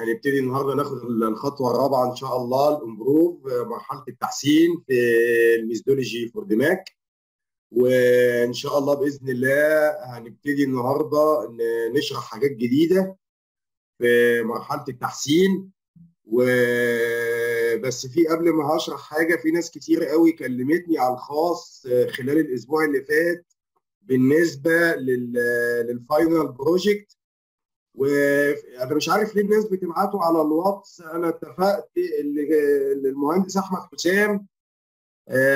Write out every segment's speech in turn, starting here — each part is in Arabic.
هنبتدي النهارده ناخد الخطوة الرابعة إن شاء الله ال improve مرحلة التحسين في ال methodology for DMAIC وإن شاء الله بإذن الله هنبتدي النهارده نشرح حاجات جديدة في مرحلة التحسين. وبس في قبل ما هشرح حاجة في ناس كتير قوي كلمتني على الخاص خلال الأسبوع اللي فات بالنسبة لل final project وأنا مش عارف ليه الناس بتبعته على الواتس. أنا اتفقت اللي المهندس أحمد حسام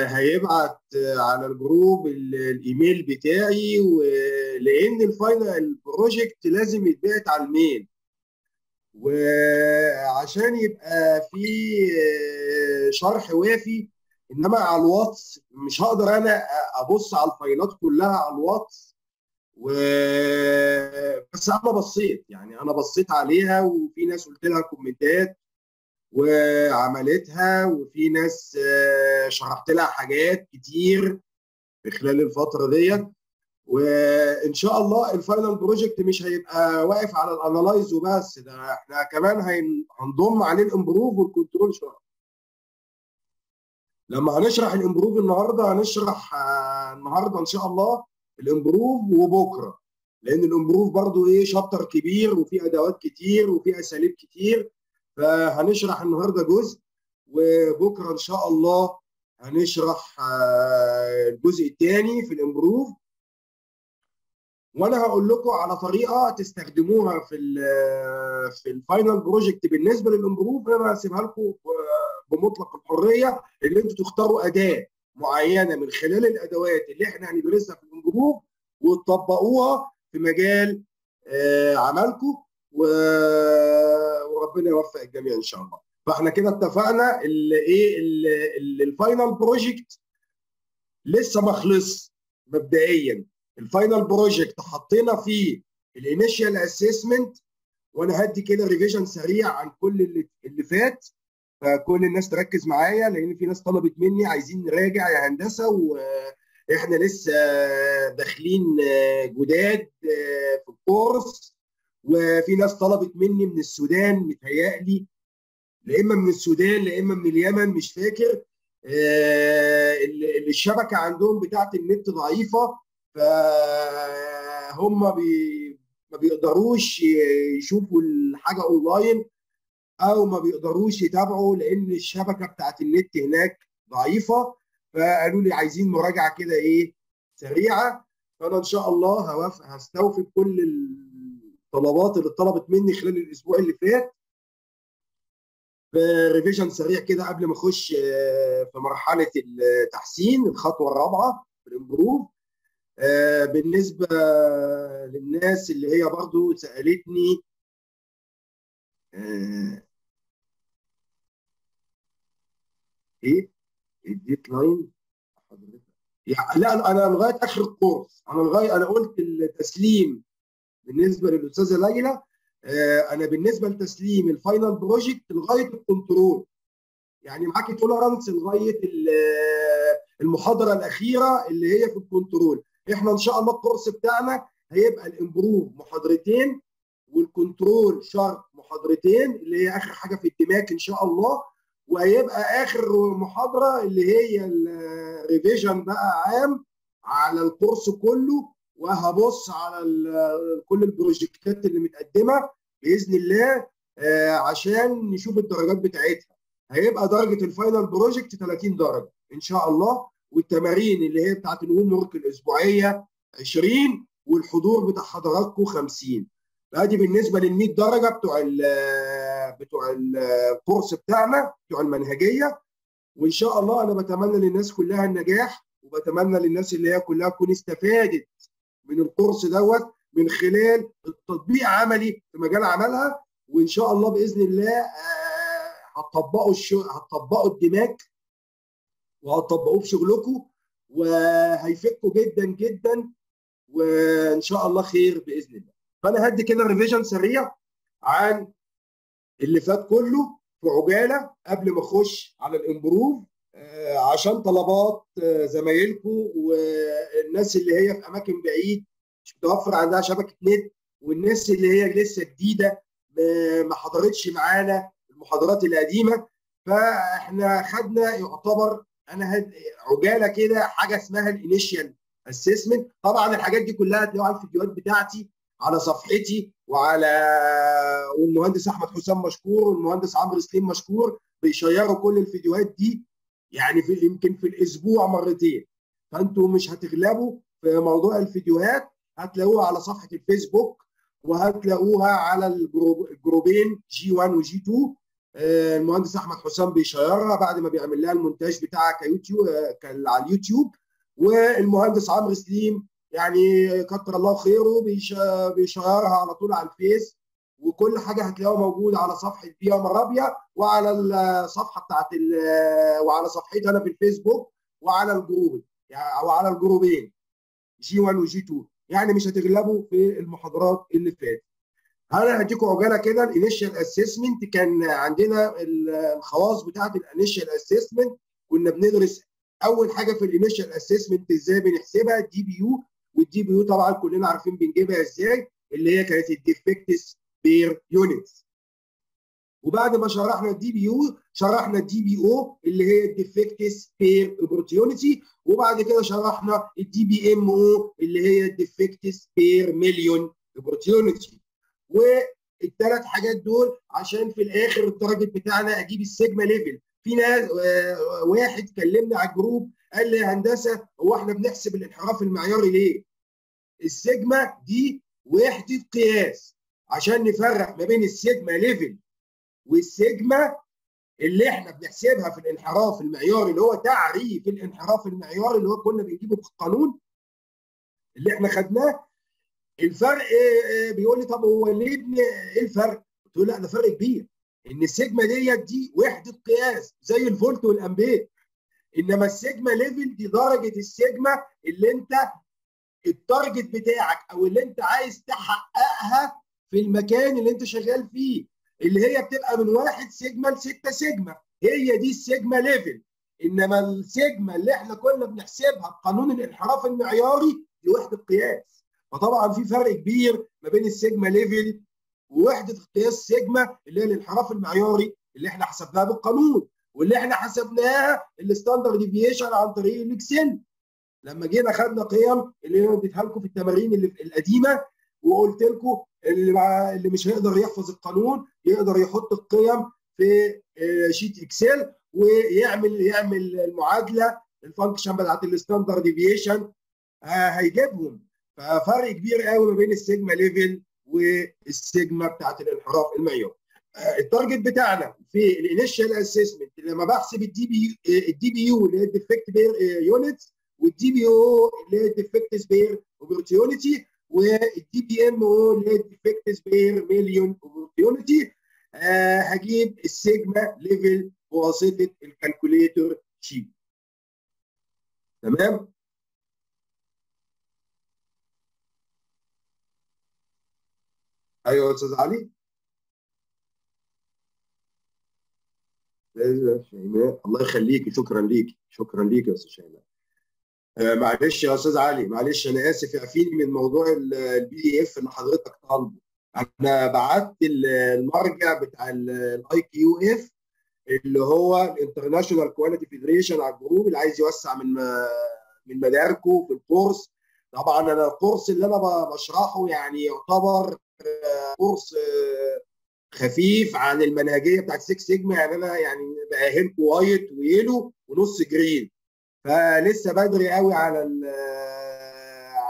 هيبعت على ال group ال email بتاعي ولأن ال final project لازم يتبعت على ال mail. وعشان يبقى في شرح وافي إنما على الواتس مش هقدر أنا أبص على الفايلات كلها على الواتس. و بس أنا بصيت يعني أنا بصيت عليها وفي ناس قلت لها كومنتات وعملتها وفي ناس شرحت لها حاجات كتير في خلال الفترة ديت. وإن شاء الله ال final project مش هيبقى واقف على ال analyze وبس ده إحنا كمان هنضم عليه ال improve وال control شرح لما هنشرح ال improve النهارده هنشرح النهارده إن شاء الله ال improve وبكرة. لأن ال improve برضو إيه chapter كبير وفي أدوات كتير وفي أساليب كتير. فهنشرح النهارده جزء وبكرة إن شاء الله هنشرح الجزء الثاني في ال improve وأنا هقول لكم على طريقة تستخدموها في ال في ال final project بالنسبة لل improve أنا هسيبها لكم بمطلق الحرية إن أنتوا تختاروا أداة. معينة من خلال الأدوات اللي إحنا هندرسها في ال improve وتطبقوها في مجال عملكم وربنا يوفق الجميع إن شاء الله. فإحنا كده اتفقنا إيه ال final project لسه ما خلص مبدئيا. ال final project حطينا فيه ال initial assessment وأنا هدي كده ريفيجن سريع عن كل اللي, اللي فات. فكل الناس تركز معايا لأن في ناس طلبت مني عايزين نراجع يا هندسة وإحنا لسه داخلين جداد في الكورس. وفي ناس طلبت مني من السودان متهيألي لا إما من السودان لا إما من اليمن مش فاكر. اللي الشبكة عندهم بتاعة النت ضعيفة فهم بي ما بيقدروش يشوفوا الحاجة أونلاين. أو ما بيقدروش يتابعوا لأن الشبكة بتاعت النت هناك ضعيفة فقالوا لي عايزين مراجعة كده إيه سريعة. فأنا إن شاء الله هوافق هستوفي كل الطلبات اللي اتطلبت مني خلال الأسبوع اللي فات ب revision سريع كده قبل ما أخش في مرحلة التحسين الخطوة الرابعة ال improve بالنسبة للناس اللي هي برضو سألتني إيه؟ ال deadline؟ يعني لا أنا لغاية آخر الكورس. أنا لغاية أنا قلت التسليم بالنسبة للأستاذة ليلى أنا بالنسبة لتسليم ال final project لغاية ال control. يعني معاكي tolerance لغاية المحاضرة الأخيرة اللي هي في ال control. إحنا إن شاء الله الكورس بتاعنا هيبقى ال improve محاضرتين وال control شرط محاضرتين اللي هي آخر حاجة في ال DMAIC إن شاء الله وهيبقى آخر محاضرة اللي هي ال revision بقى عام على الكورس كله وهبص على كل البروجكتات اللي متقدمة بإذن الله عشان نشوف الدرجات بتاعتها. هيبقى درجة ال final project 30 درجة إن شاء الله والتمارين اللي هي بتاعت ال homework الأسبوعية 20 والحضور بتاع حضراتكم 50 ادي بالنسبة لل 100 درجة بتوع ال بتوع الكورس بتاعنا بتوع المنهجية. وإن شاء الله أنا بتمنى للناس كلها النجاح وبتمنى للناس اللي هي كلها تكون استفادت من الكورس دوت من خلال التطبيق عملي في مجال عملها. وإن شاء الله بإذن الله هتطبقوا الشو... هتطبقوا ال DMAIC وهتطبقوه في شغلكم وهيفيدكم جدا جدا وإن شاء الله خير بإذن الله. فأنا هدي كده revision سريع عن اللي فات كله في عجالة قبل ما أخش على ال improve عشان طلبات زمايلكم والناس اللي هي في أماكن بعيد مش متوفر عندها شبكة نت والناس اللي هي لسه جديدة ما حضرتش معانا المحاضرات القديمة. فإحنا خدنا يعتبر أنا عجالة كده حاجة اسمها ال initial assessment طبعا الحاجات دي كلها هتلاقوها على الفيديوهات بتاعتي. على صفحتي وعلى والمهندس أحمد حسام مشكور والمهندس عمرو سليم مشكور بيشيروا كل الفيديوهات دي يعني في يمكن في الأسبوع مرتين. فأنتوا مش هتغلبوا في موضوع الفيديوهات هتلاقوها على صفحة الفيسبوك وهتلاقوها على الجروب الجروبين G 1 و G 2 المهندس أحمد حسام بيشيرها بعد ما بيعمل لها المونتاج بتاعها كيوتيوب على اليوتيوب. والمهندس عمرو سليم يعني كتر الله خيره بيشيرها على طول على الفيس وكل حاجة هتلاقوها موجودة على صفحة بيا مرابيا وعلى الصفحة بتاعت وعلى صفحتي أنا في الفيسبوك وعلى الجروب يعني أو على الجروبين G 1 و G 2 يعني مش هتغلبوا في المحاضرات اللي فاتت. أنا هديكم عجاله كده ال initial assessment كان عندنا الخواص بتاعت ال initial assessment كنا بندرس أول حاجة في ال initial assessment إزاي بنحسبها ال DPU وال DPU طبعا كلنا عارفين بنجيبها إزاي اللي هي كانت ال defects per units وبعد ما شرحنا ال DPU شرحنا ال DPO اللي هي ال defects per opportunity وبعد كده شرحنا ال DPMO اللي هي ال defects per million opportunity والثلاث حاجات دول عشان في الآخر ال target بتاعنا أجيب ال sigma level في ناس واحد كلمنا على الجروب قال لي يا هندسة هو إحنا بنحسب الانحراف المعياري ليه؟ السيجما دي وحدة قياس عشان نفرق ما بين ال sigma level وال sigma اللي إحنا بنحسبها في الانحراف المعياري اللي هو تعريف الانحراف المعياري اللي هو كنا بنجيبه في القانون اللي إحنا خدناه الفرق بيقول لي طب هو ليه إيه الفرق؟ قلت له لا ده فرق كبير إن السيجما ديت دي وحدة قياس زي الفولت والأمبير إنما ال sigma level دي درجة السيجما اللي أنت ال target بتاعك أو اللي أنت عايز تحققها في المكان اللي أنت شغال فيه اللي هي بتبقى من واحد سيجما لستة سيجما هي دي ال sigma level إنما السيجما اللي إحنا كنا بنحسبها بقانون الانحراف المعياري دي وحدة قياس. فطبعا في فرق كبير ما بين ال sigma level ووحدة قياس سيجما اللي هي الانحراف المعياري اللي إحنا حسبناها بالقانون. واللي إحنا حسبناها ال standard deviation عن طريق ال Excel لما جينا خدنا قيم اللي أنا اديتها لكم في التمارين اللي القديمة وقلت لكم اللي مع اللي مش هيقدر يحفظ القانون يقدر يحط القيم في sheet Excel ويعمل يعمل المعادلة ال function بتاعت ال standard deviation هيجيبهم. ففرق كبير قوي ما بين ال sigma level وال sigma بتاعت الانحراف المعياري ال target بتاعنا في ال initial assessment لما بحسب ال DP ال DPU اللي هي ال defect per units وال DPO اللي هي ال defects per opportunity وال DPMO اللي هي ال defects per million opportunity آه هجيب ال sigma level بواسطه ال calculator sheet تمام؟ أيوه يا أستاذ علي. شيماء الله يخليكي شكرا ليكي شكرا ليكي يا أستاذ شيماء. آه معلش يا أستاذ علي معلش أنا آسف اعفيني من موضوع ال PDF اللي حضرتك طالبه. أنا بعت المرجع بتاع ال IQF اللي هو ال International Quality Federation على ال group اللي عايز يوسع من من مداركه في ال course. طبعا أنا ال course اللي أنا بشرحه يعني يعتبر course خفيف عن المنهجيه بتاعت 6 سيجما يعني أنا يعني باهلكم white و yellow ونص green فلسه بدري قوي على ال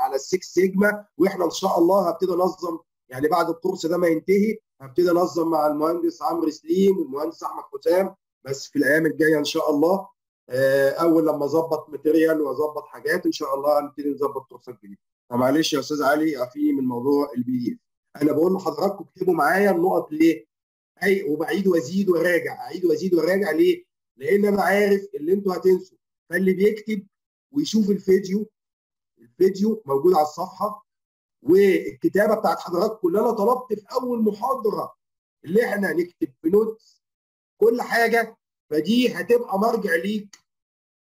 على ال 6 سيجما وإحنا إن شاء الله هبتدي أنظم يعني بعد ال course ده ما ينتهي هبتدي أنظم مع المهندس عمرو سليم والمهندس أحمد حسام. بس في الأيام الجاية إن شاء الله أول لما أظبط material وأظبط حاجات إن شاء الله هنبتدي نظبط كورسات جديدة. فمعلش يا أستاذ علي اعفيني من موضوع ال PDF. أنا بقول لحضراتكم اكتبوا معايا النقط ليه؟ اي وبعيد وازيد وراجع. أعيد وازيد وراجع ليه؟ لأن أنا عارف اللي أنتوا هتنسوا. فاللي بيكتب ويشوف الفيديو الفيديو موجود على الصفحة. والكتابة بتاعت حضراتكم اللي أنا طلبت في أول محاضرة اللي إحنا نكتب في نوتس كل حاجة. فدي هتبقى مرجع ليك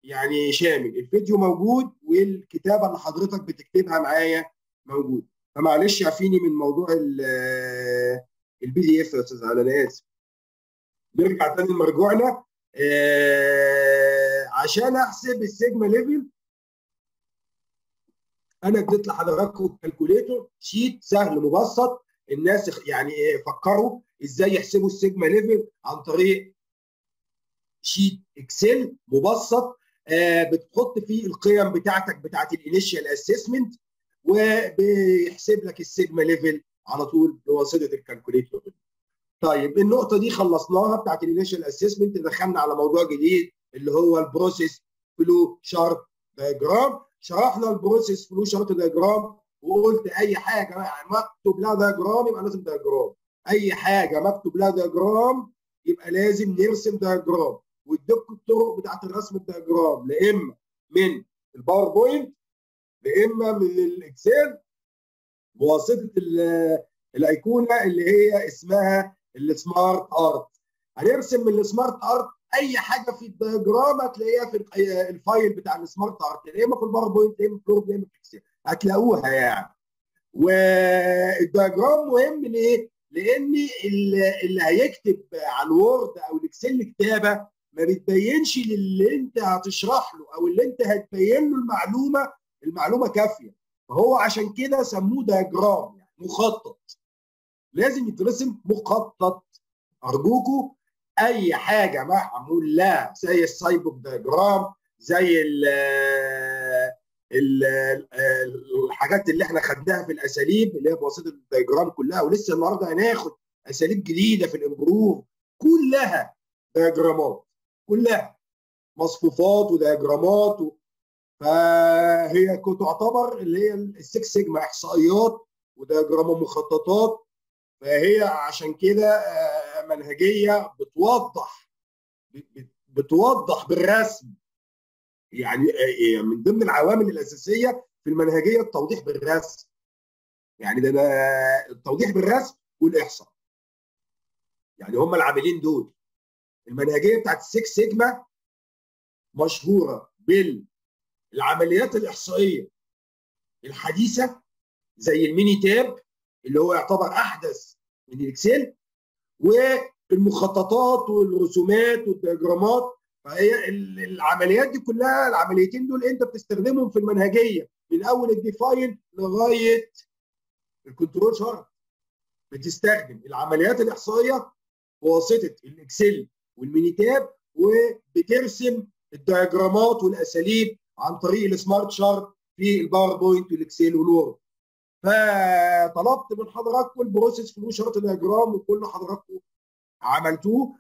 يعني شامل. الفيديو موجود والكتابة اللي حضرتك بتكتبها معايا موجود. فمعلش عفيني من موضوع ال PDF يا أستاذ أنا آسف. نرجع تاني لمرجوعنا. آه عشان أحسب ال sigma level أنا اديت لحضراتكم calculator sheet سهل مبسط. الناس يعني فكروا إزاي يحسبوا ال sigma level عن طريق sheet Excel مبسط. آه بتحط فيه القيم بتاعتك بتاعت ال initial assessment وبيحسب لك ال sigma level على طول بواسطه ال calculator طيب النقطة دي خلصناها بتاعت ال initial assessment دخلنا على موضوع جديد اللي هو ال process flow chart diagram شرحنا ال process flow chart diagram وقلت أي حاجة مكتوب لها diagram يبقى لازم diagram أي حاجة مكتوب لها diagram يبقى لازم نرسم diagram واديتكم الطرق بتاعت الرسم ال diagram لا إما من ال PowerPoint لا إما من ال Excel بواسطه الأيقونة اللي هي اسمها ال SmartArt هنرسم من ال SmartArt أي حاجة في ال diagram هتلاقيها في ال file بتاع ال SmartArt يا إما في ال PowerPoint يا إما في الفلور يا إما في ال Excel هتلاقوها يعني. وال diagram مهم ليه؟ لأن اللي هيكتب على ال Word أو ال Excel كتابه ما بتبينش للي أنت هتشرح له أو اللي أنت هتبين له المعلومة المعلومة كافية. فهو عشان كده سموه diagram يعني مخطط. لازم يترسم مخطط. ارجوكم أي حاجة معمول لها زي ال SIPOC diagram زي ال ال الحاجات اللي إحنا خدناها في الأساليب اللي هي بواسطة ال diagram كلها. ولسه النهارده هناخد أساليب جديدة في ال improve. كلها دياجرامات كلها مصفوفات ودياجرامات فهي تعتبر اللي هي ال six sigma إحصائيات ودياجرامات مخططات فهي عشان كده منهجية بتوضح بتوضح بالرسم. يعني من ضمن العوامل الأساسية في المنهجية التوضيح بالرسم. يعني ده التوضيح بالرسم والإحصاء. يعني هم العاملين دول. المنهجية بتاعت ال six sigma مشهورة بالعمليات الإحصائية الحديثة زي ال Minitab اللي هو يعتبر أحدث من ال Excel والمخططات والرسومات والدياجرامات. فهي العمليات دي كلها العمليتين دول أنت بتستخدمهم في المنهجية من أول ال define لغاية ال control chart بتستخدم العمليات الإحصائية بواسطه ال Excel وال Minitab وبترسم الدياجرامات والأساليب عن طريق ال smart chart في ال PowerPoint وال Excel وال Word. فطلبت من حضراتكم ال process flow chart diagram وكل حضراتكم عملتوه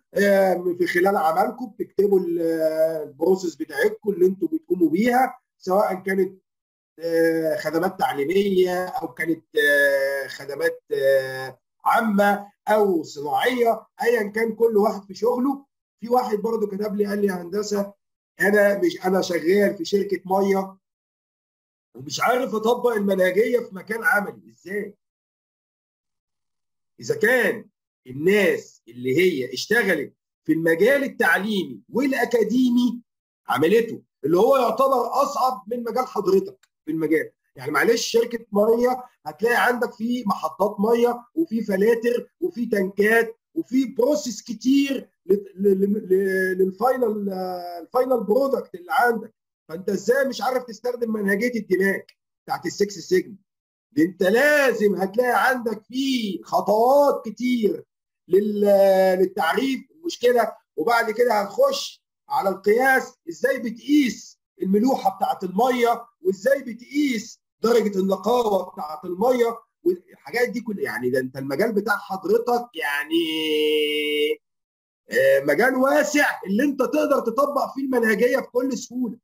في خلال عملكم بتكتبوا ال process بتاعتكم اللي أنتم بتقوموا بيها سواء كانت خدمات تعليمية أو كانت خدمات عامة أو صناعية ايا كان كل واحد في شغله. في واحد برضه كتب لي قال لي هندسة أنا مش أنا شغال في شركة مية ومش عارف أطبق المنهجية في مكان عملي. إزاي؟ إذا كان الناس اللي هي اشتغلت في المجال التعليمي والأكاديمي عملته اللي هو يعتبر أصعب من مجال حضرتك في المجال. يعني معلش شركة مية هتلاقي عندك في محطات مية وفي فلاتر وفي تنكات وفي process كتير لل final ال final product اللي عندك. فأنت إزاي مش عارف تستخدم منهجية ال DMAIC بتاعت ال Six Sigma؟ أنت لازم هتلاقي عندك في خطوات كتير للتعريف. المشكلة وبعد كده هنخش على القياس إزاي بتقيس الملوحة بتاعت المية وإزاي بتقيس درجة النقاوة بتاعت المية. والحاجات دي كلها يعني ده انت المجال بتاع حضرتك يعني مجال واسع اللي انت تقدر تطبق فيه المنهجية بكل سهولة.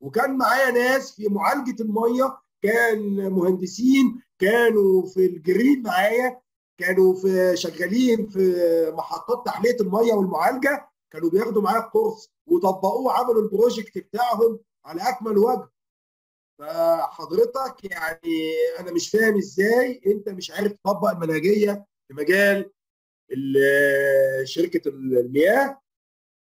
وكان معايا ناس في معالجة المية كان مهندسين كانوا في الجرين معايا كانوا في شغالين في محطات تحلية المية والمعالجة كانوا بياخدوا معايا ال course وطبقوه عملوا ال project بتاعهم على أكمل وجه. فحضرتك يعني أنا مش فاهم إزاي أنت مش عارف تطبق المنهجية في مجال شركة المياه.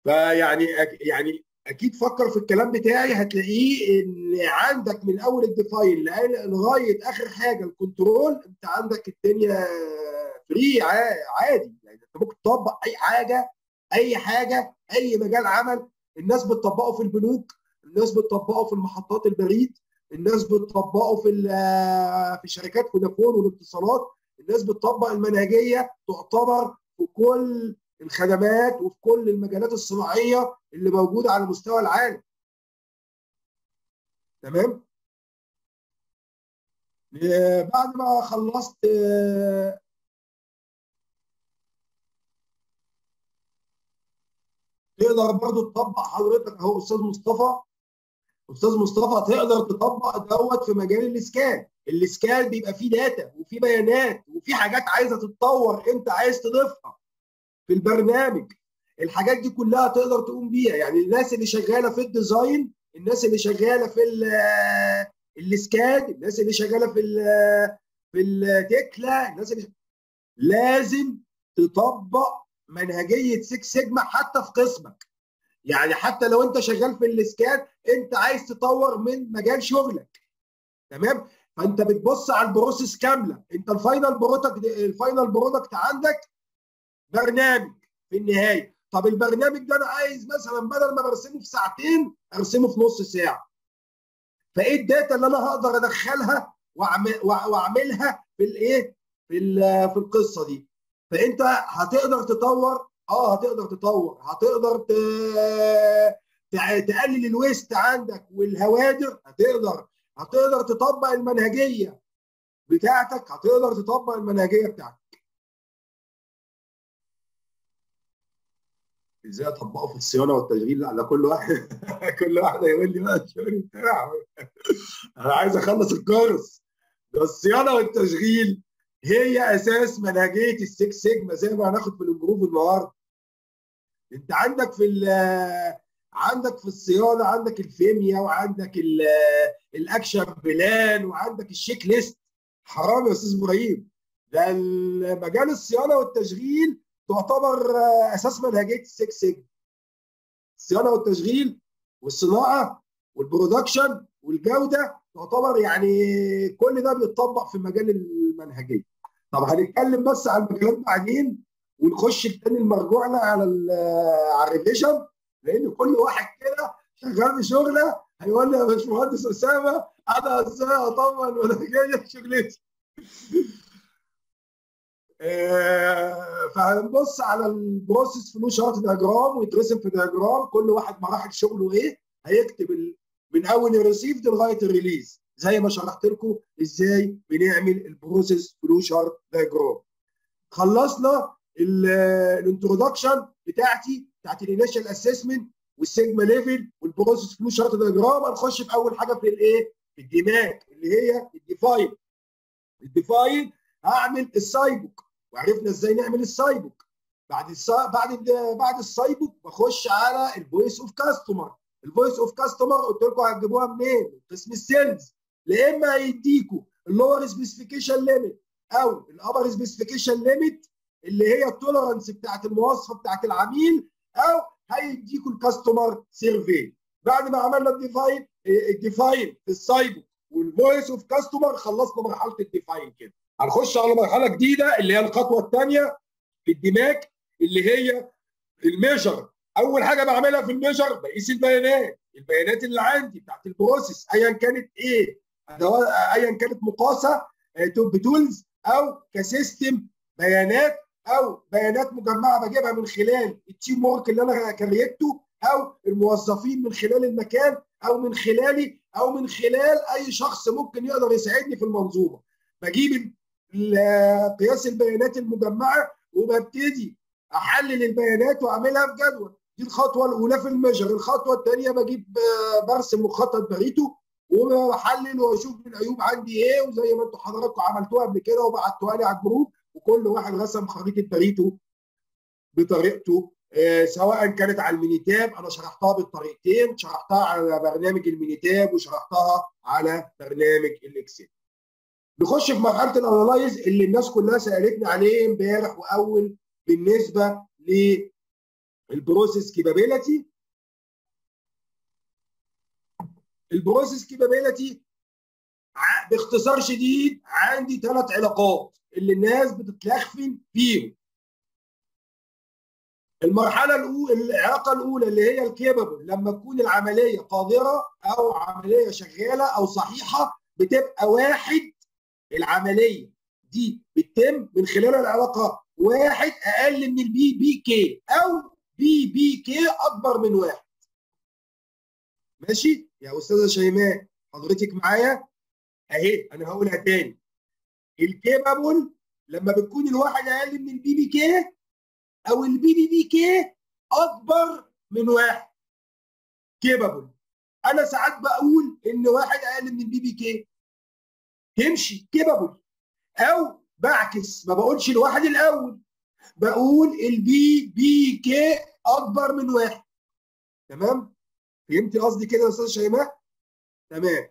فيعني يعني أكيد فكر في الكلام بتاعي هتلاقيه إن عندك من أول ال define لغاية آخر حاجة ال control أنت عندك الدنيا very عادي. يعني أنت ممكن تطبق أي حاجة أي حاجة أي مجال عمل. الناس بتطبقه في البنوك الناس بتطبقه في المحطات البريد. الناس بتطبقه في في شركات فودافون والاتصالات. الناس بتطبق المنهجية تعتبر في كل الخدمات وفي كل المجالات الصناعية اللي موجودة على مستوى العالم. تمام؟ بعد ما خلصت تقدر برضو تطبق حضرتك. أهو أستاذ مصطفى. أستاذ مصطفى تقدر تطبق دوت في مجال الإسكان. الإسكان بيبقى فيه data وفيه بيانات وفيه حاجات عايزة تتطور أنت عايز تضيفها في البرنامج. الحاجات دي كلها تقدر تقوم بيها. يعني الناس اللي شغالة في ال design الناس اللي شغالة في الإسكان الناس اللي شغالة في في ال Tekla الناس اللي لازم تطبق منهجية 6 سيجما حتى في قسمك. يعني حتى لو انت شغال في الاسكان انت عايز تطور من مجال شغلك. تمام؟ فانت بتبص على ال process كاملة. انت ال final product ال final product عندك برنامج في النهاية. طب البرنامج ده أنا عايز مثلا بدل ما برسمه في ساعتين ارسمه في نص ساعة. فايه ال data اللي أنا هقدر ادخلها واعملها في الايه؟ في في القصة دي. فانت هتقدر تطور آه هتقدر تطور هتقدر. تقلل ال waste عندك والهوادر هتقدر هتقدر تطبق المنهجية بتاعتك هتقدر تطبق المنهجية بتاعتك. إزاي أطبقه في الصيانة والتشغيل؟ على كل واحد كل واحد يقول لي بقى الشغل بتاعه أنا عايز أخلص ال course. ده الصيانة والتشغيل هي أساس منهجية ال Six Sigma زي ما هناخد في ال improve النهارده انت عندك في عندك في الصيانة عندك ال FMEA وعندك ال action plan وعندك ال check list. حرام يا أستاذ إبراهيم. ده مجال الصيانة والتشغيل تعتبر أساس منهجية ال Six Sigma. الصيانة والتشغيل والصناعة وال production والجودة تعتبر يعني كل ده بيتطبق في مجال المنهجية. طب هنتكلم بس عن المجالات بعدين. ونخش تاني المرجوعنا على على ال revision لأن كل واحد كده شغال في شغلة هيقول لي يا باشمهندس أسامة أنا إزاي اطبق منهجيه في شغلتي. فهنبص على ال process flow chart diagram ويترسم في diagram كل واحد مراحل شغله إيه. هيكتب من أول ال received لغايه ال release زي ما شرحت لكم إزاي بنعمل ال process flow chart diagram خلصنا ال introduction بتاعتي بتاعت ال initial assessment وال sigma level وال process flow chart diagram هنخش في أول حاجة في الإيه؟ في ال DMAIC اللي هي ال define ال define هعمل ال SIPOC. وعرفنا إزاي نعمل ال SIPOC. بعد السا... بعد ال... بعد ال SIPOC بخش على ال voice of customer ال voice of customer قلت لكم هتجيبوها منين؟ قسم ال sales يا إما هيديكوا ال lower specification limit أو ال upper specification limit اللي هي ال tolerance بتاعت المواصفه بتاعت العميل أو هيديكوا ال customer survey بعد ما عملنا ال define ال define ال SIPOC وال voice of customer خلصنا مرحلة ال define كده. هنخش على مرحلة جديدة اللي هي الخطوة الثانية في ال DMAIC اللي هي ال measure أول حاجة بعملها في ال measure بقيس البيانات. البيانات اللي عندي بتاعت ال process ايا كانت إيه ايا كانت مقاسة ب tools أو ك system بيانات أو بيانات مجمعة بجيبها من خلال ال team work اللي أنا كريته أو الموظفين من خلال المكان أو من خلالي أو من خلال أي شخص ممكن يقدر يساعدني في المنظومة. بجيب قياس البيانات المجمعة وببتدي أحلل البيانات وأعملها في جدول. دي الخطوة الأولى في ال measure. الخطوة الثانية بجيب برسم مخطط بريتو وبحلل وأشوف العيوب عندي إيه وزي ما أنتم حضراتكم عملتوها قبل كده وبعتوها لي على ال group. وكل واحد رسم خريطة بريتو بطريقته آه سواء كانت على ال Minitab أنا شرحتها بالطريقتين شرحتها على برنامج ال Minitab وشرحتها على برنامج ال Excel. نخش في مرحلة ال analyze اللي الناس كلها سألتني عليه امبارح وأول بالنسبة لل process capability ال process capability باختصار شديد عندي ثلاث علاقات. اللي الناس بتتلخفن فيهم المرحلة الاولى العلاقة الأولى اللي هي ال capable لما تكون العملية قادرة أو عملية شغالة أو صحيحة بتبقى واحد العملية دي بتتم من خلال العلاقة. واحد أقل من ال PPK أو PPK أكبر من واحد. ماشي؟ يا أستاذة شيماء حضرتك معايا؟ أهي أنا هقولها تاني. ال capable لما بتكون الواحد أقل من ال PPK أو ال PPK أكبر من واحد. capable أنا ساعات بقول إن واحد أقل من ال PPK. تمشي. capable أو بعكس. ما بقولش الواحد الأول. بقول ال PPK أكبر من واحد. تمام؟ فهمتي قصدي كده يا أستاذ شيماء؟ تمام.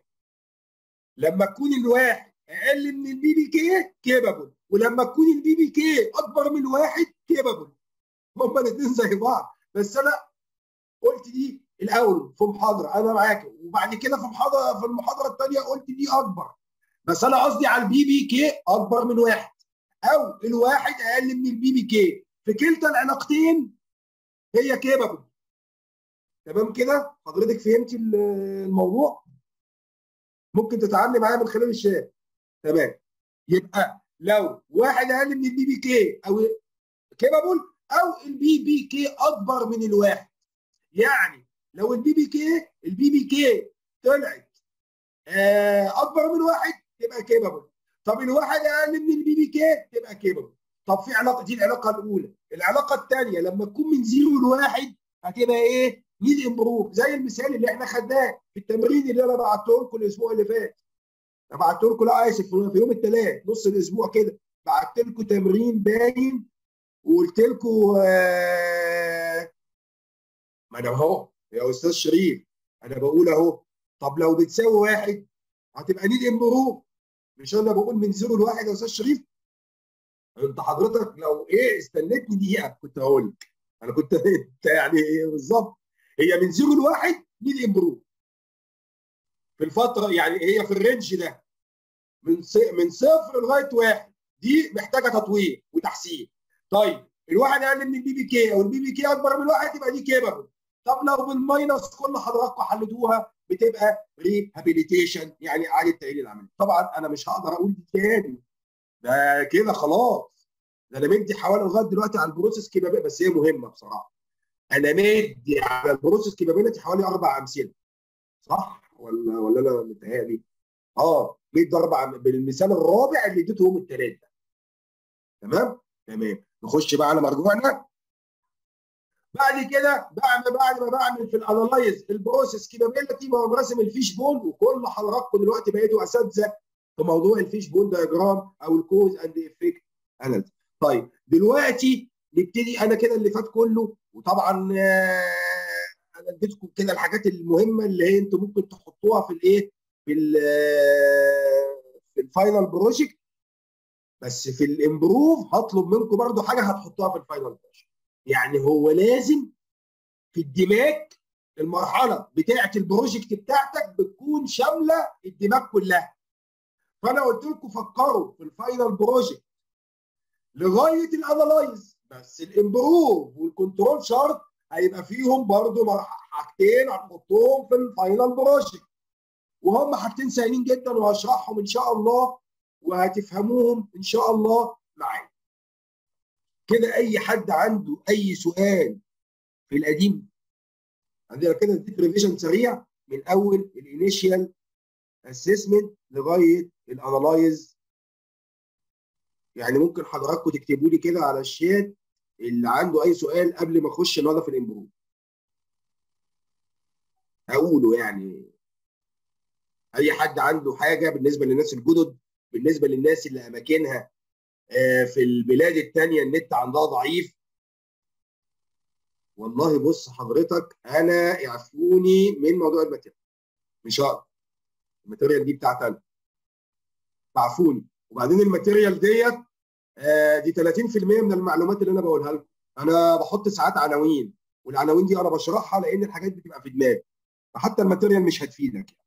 لما تكون الواحد أقل من ال PPK capable ولما تكون ال PPK أكبر من واحد capable هما الاثنين زي بعض. بس أنا قلت دي الأول في محاضره أنا معاك. وبعد كده في محاضره في المحاضرة الثانية قلت دي أكبر. بس أنا قصدي على ال PPK أكبر من واحد. أو الواحد أقل من ال PPK. في كلتا العلاقتين هي capable تمام كده؟ حضرتك فهمتي الموضوع؟ ممكن تتعاملي معايا من خلال الشات. تمام. يبقى لو واحد أقل من ال PPK أو capable أو ال PPK أكبر من الواحد. يعني لو ال PPK ال PPK طلعت أكبر من واحد تبقى capable طب الواحد أقل من ال PPK تبقى capable طب في علاقة دي العلاقة الأولى. العلاقة الثانية لما تكون من zero لواحد هتبقى إيه؟ need improve زي المثال اللي إحنا خدناه في التمرين اللي أنا بعته لكم الأسبوع اللي فات. بعت لكم لا اسف في يوم الثلاث نص الأسبوع كده بعت لكم تمرين باين وقلت لكم آه ما أنا أهو يا أستاذ شريف أنا بقول أهو. طب لو بتساوي واحد هتبقى need improve مش أنا بقول من zero لواحد يا أستاذ شريف. أنت حضرتك لو إيه استنيتني دقيقة كنت هقول لك. أنا كنت يعني بالظبط؟ هي من zero لواحد need improve في الفترة يعني هي في ال range ده. من من صفر لغاية واحد. دي محتاجة تطوير وتحسين. طيب الواحد أقل من ال PPK أو ال PPK أكبر من واحد يبقى دي capable طب لو بال minus كل حضراتكم حلتوها بتبقى rehabilitation يعني إعادة تاهيل العملية. طبعا أنا مش هقدر أقول دي تاني. ده كده خلاص. ده أنا مدي حوالي لغاية دلوقتي على ال process capability بس هي مهمة بصراحة. أنا مدي على ال process capability حوالي أربع أمثلة. صح؟ ولا ولا أنا متهيألي. آه مدي أربع بالمثال الرابع اللي اديته يوم الثلاث ده تمام؟ تمام. نخش بقى على مرجوعنا. بعد كده بعد بعد ما بعمل في ال analyze ال process capability بقوم راسم ال fishbone وكل حضراتكم دلوقتي بقيتوا أساتذة في موضوع ال fishbone diagram أو ال cause and effect analysis طيب دلوقتي نبتدي أنا كده اللي فات كله وطبعا أنا اديتكم كده الحاجات المهمة اللي هي أنتم ممكن تحطوها في الإيه؟ في ال في ال final project. بس في ال improve هطلب منكم برضو حاجة هتحطوها في ال final project. يعني هو لازم في ال DMAIC المرحلة بتاعة ال project بتاعتك بتكون شاملة ال DMAIC كلها. فأنا قلت لكم فكروا في ال final project لغاية ال analyze بس ال improve وال control chart هيبقى فيهم برضو حاجتين هنحطهم في ال final project وهم حاجتين سهلين جدا وهشرحهم إن شاء الله وهتفهموهم إن شاء الله معايا. كده أي حد عنده أي سؤال في القديم عندنا كده نديك revision سريع من أول ال initial assessment لغاية ال analyze يعني ممكن حضراتكم تكتبوا لي كده على الشات اللي عنده أي سؤال قبل ما أخش النهارده في ال improve أقوله يعني. أي حد عنده حاجة بالنسبة للناس الجدد بالنسبة للناس اللي أماكنها في البلاد الثانية النت عندها ضعيف. والله بص حضرتك أنا يعفوني من موضوع ال material. مش هقدر. ال material دي بتاعت أنا. تعفوني وبعدين ال material ديت دي 30% من المعلومات اللي أنا بقولها لكم. أنا بحط ساعات عناوين والعناوين دي أنا بشرحها لأن الحاجات بتبقى في دماغي فحتى ال material مش هتفيدك يعني.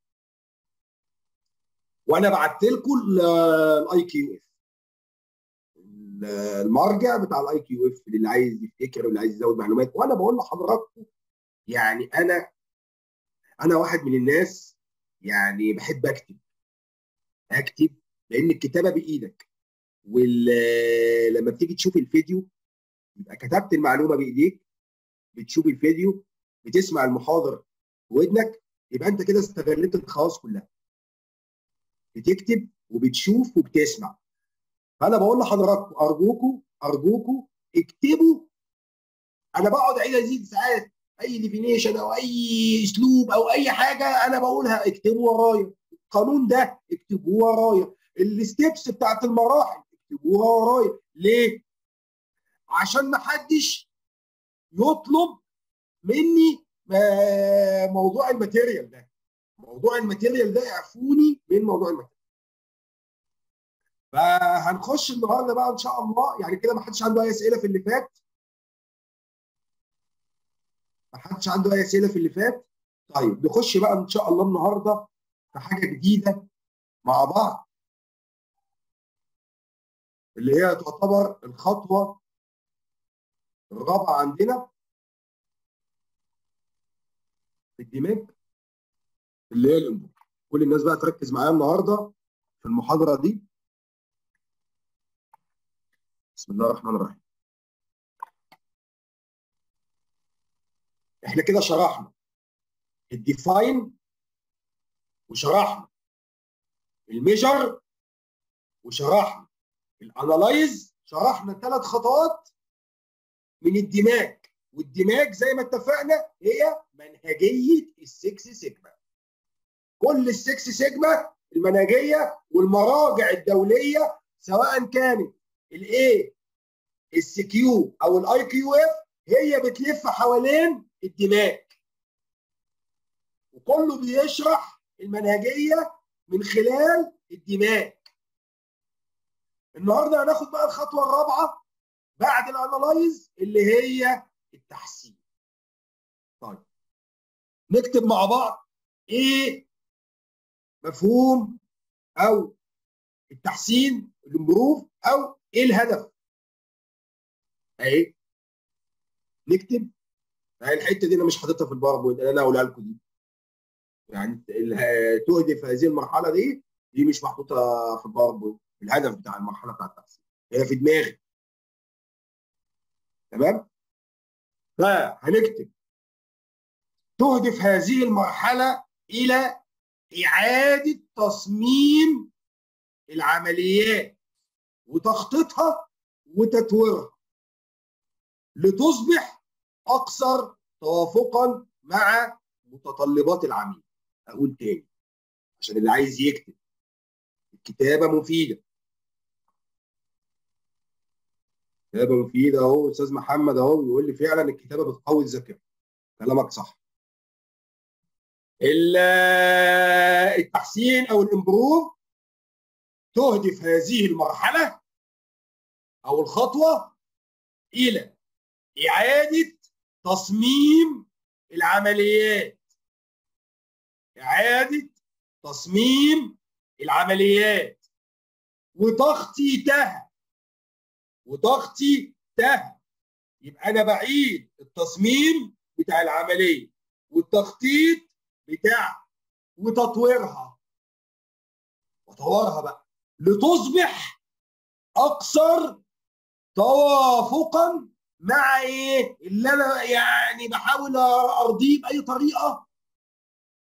وأنا بعت لكم ال IQF المرجع بتاع ال IQF اللي عايز يفتكر واللي عايز يزود معلومات. وأنا بقول لحضراتكم يعني أنا أنا واحد من الناس يعني بحب أكتب. أكتب لأن الكتابة بإيدك. ولما بتيجي تشوف الفيديو يبقى كتبت المعلومة بإيديك بتشوف الفيديو بتسمع المحاضر بودنك يبقى أنت كده استغلت الخواص كلها. بتكتب وبتشوف وبتسمع. فأنا بقول لحضراتكم أرجوكم أرجوكم اكتبوا. أنا بقعد اعيد أزيد ساعات أي definition أو أي اسلوب أو أي حاجة أنا بقولها اكتبوا ورايا. القانون ده اكتبوه ورايا. ال steps بتاعت المراحل اكتبوها ورايا. ليه؟ عشان ما حدش يطلب مني موضوع ال material ده. موضوع ال material ده اعفوني من موضوع ال material. فهنخش النهارده بقى إن شاء الله. يعني كده ما حدش عنده أي أسئلة في اللي فات؟ ما حدش عنده أي أسئلة في اللي فات؟ طيب نخش بقى إن شاء الله النهارده في حاجة جديدة مع بعض. اللي هي تعتبر الخطوة الرابعة عندنا في الدماغ اللي هي ال input. كل الناس بقى تركز معايا النهارده في المحاضرة دي. بسم الله الرحمن الرحيم. إحنا كده شرحنا ال define وشرحنا ال measure وشرحنا ال analyze شرحنا ثلاث خطوات من ال DMAIC وال DMAIC زي ما اتفقنا هي منهجية ال six sigma كل ال six sigma المنهجية والمراجع الدولية سواء كانت ال ASQ أو ال IQF هي بتلف حوالين ال DMAIC. وكله بيشرح المنهجية من خلال ال DMAIC. النهارده هناخد بقى الخطوة الرابعة بعد ال analyze اللي هي التحسين. طيب نكتب مع بعض إيه مفهوم أو التحسين ال improve أو إيه الهدف. أهي. نكتب. أهي الحتة دي أنا مش حاططها في ال PowerPoint أنا هقولها لكم دي. يعني تهدف هذه المرحلة دي دي مش محطوطة في الباوربوينت الهدف بتاع المرحلة بتاع التحسين هي في دماغي. تمام؟ فهنكتب تهدف هذه المرحلة إلى إعادة تصميم العمليات وتخطيطها وتطويرها لتصبح أكثر توافقا مع متطلبات العميل. أقول تاني عشان اللي عايز يكتب. الكتابة مفيدة. كتابه مفيده اهو أستاذ محمد اهو بيقول لي فعلا الكتابة بتقوي الذاكرة. كلامك صح. التحسين أو الإمبروف تهدف هذه المرحلة أو الخطوة إلى إعادة تصميم العمليات. إعادة تصميم العمليات. وتخطيطها. وتخطيطها يبقى أنا بعيد التصميم بتاع العملية والتخطيط بتاع وتطويرها. وطورها بقى لتصبح أكثر توافقا مع إيه؟ اللي أنا يعني بحاول أرضيه بأي طريقة.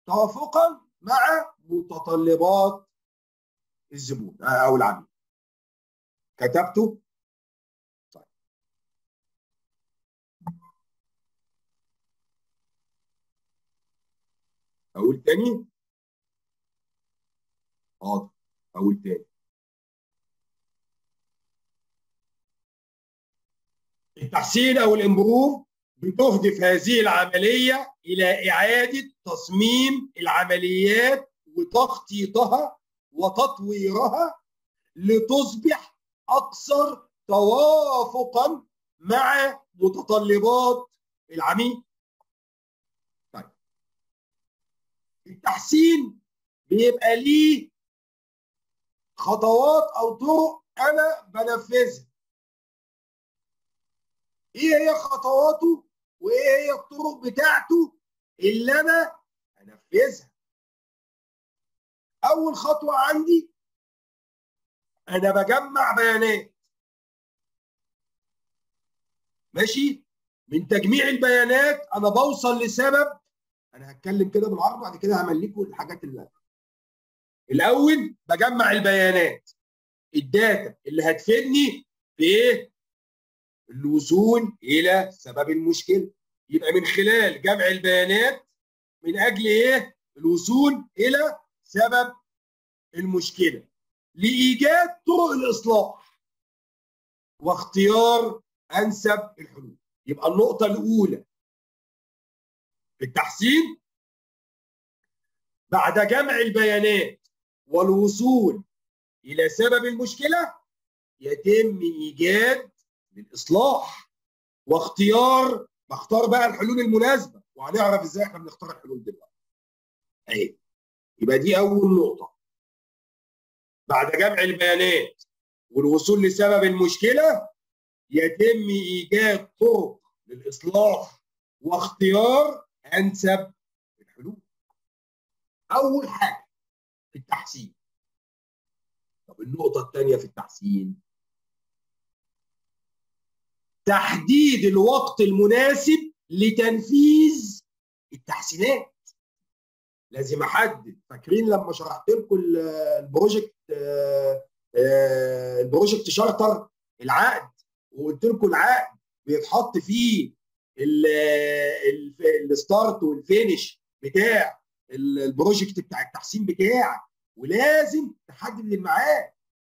توافقا مع متطلبات الزبون أو العميل. كتبته طيب أقول تاني حاضر أقول تاني التحسين أو الإمبروف بتهدف هذه العملية إلى إعادة تصميم العمليات وتخطيطها وتطويرها لتصبح أكثر توافقا مع متطلبات العميل. طيب التحسين بيبقى ليه خطوات أو طرق. أنا بنفذها. إيه هي خطواته وإيه هي الطرق بتاعته اللي أنا انفذها أول خطوة عندي أنا بجمع بيانات. ماشي؟ من تجميع البيانات أنا بوصل لسبب أنا هتكلم كده بالعربي بعد كده هعمل لكم الحاجات اللي الأول بجمع البيانات. الداتا اللي هتفيدني في إيه؟ الوصول إلى سبب المشكلة. يبقى من خلال جمع البيانات من أجل إيه؟ الوصول إلى سبب المشكلة. لإيجاد طرق الإصلاح واختيار أنسب الحلول. يبقى النقطة الأولى في التحسين بعد جمع البيانات والوصول إلى سبب المشكلة يتم إيجاد الاصلاح واختيار بختار بقى الحلول المناسبة. وهنعرف إزاي إحنا بنختار الحلول دلوقتي. أهي. يبقى دي أول نقطة. بعد جمع البيانات والوصول لسبب المشكلة يتم إيجاد طرق للإصلاح واختيار انسب الحلول. أول حاجة في التحسين. طب النقطة الثانية في التحسين. تحديد الوقت المناسب لتنفيذ التحسينات. لازم أحدد. فاكرين لما شرحت لكم ال project ال project charter العقد؟ وقلت لكم العقد بيتحط فيه ال start وال finish بتاع ال project بتاع التحسين بتاعك. ولازم تحدد الميعاد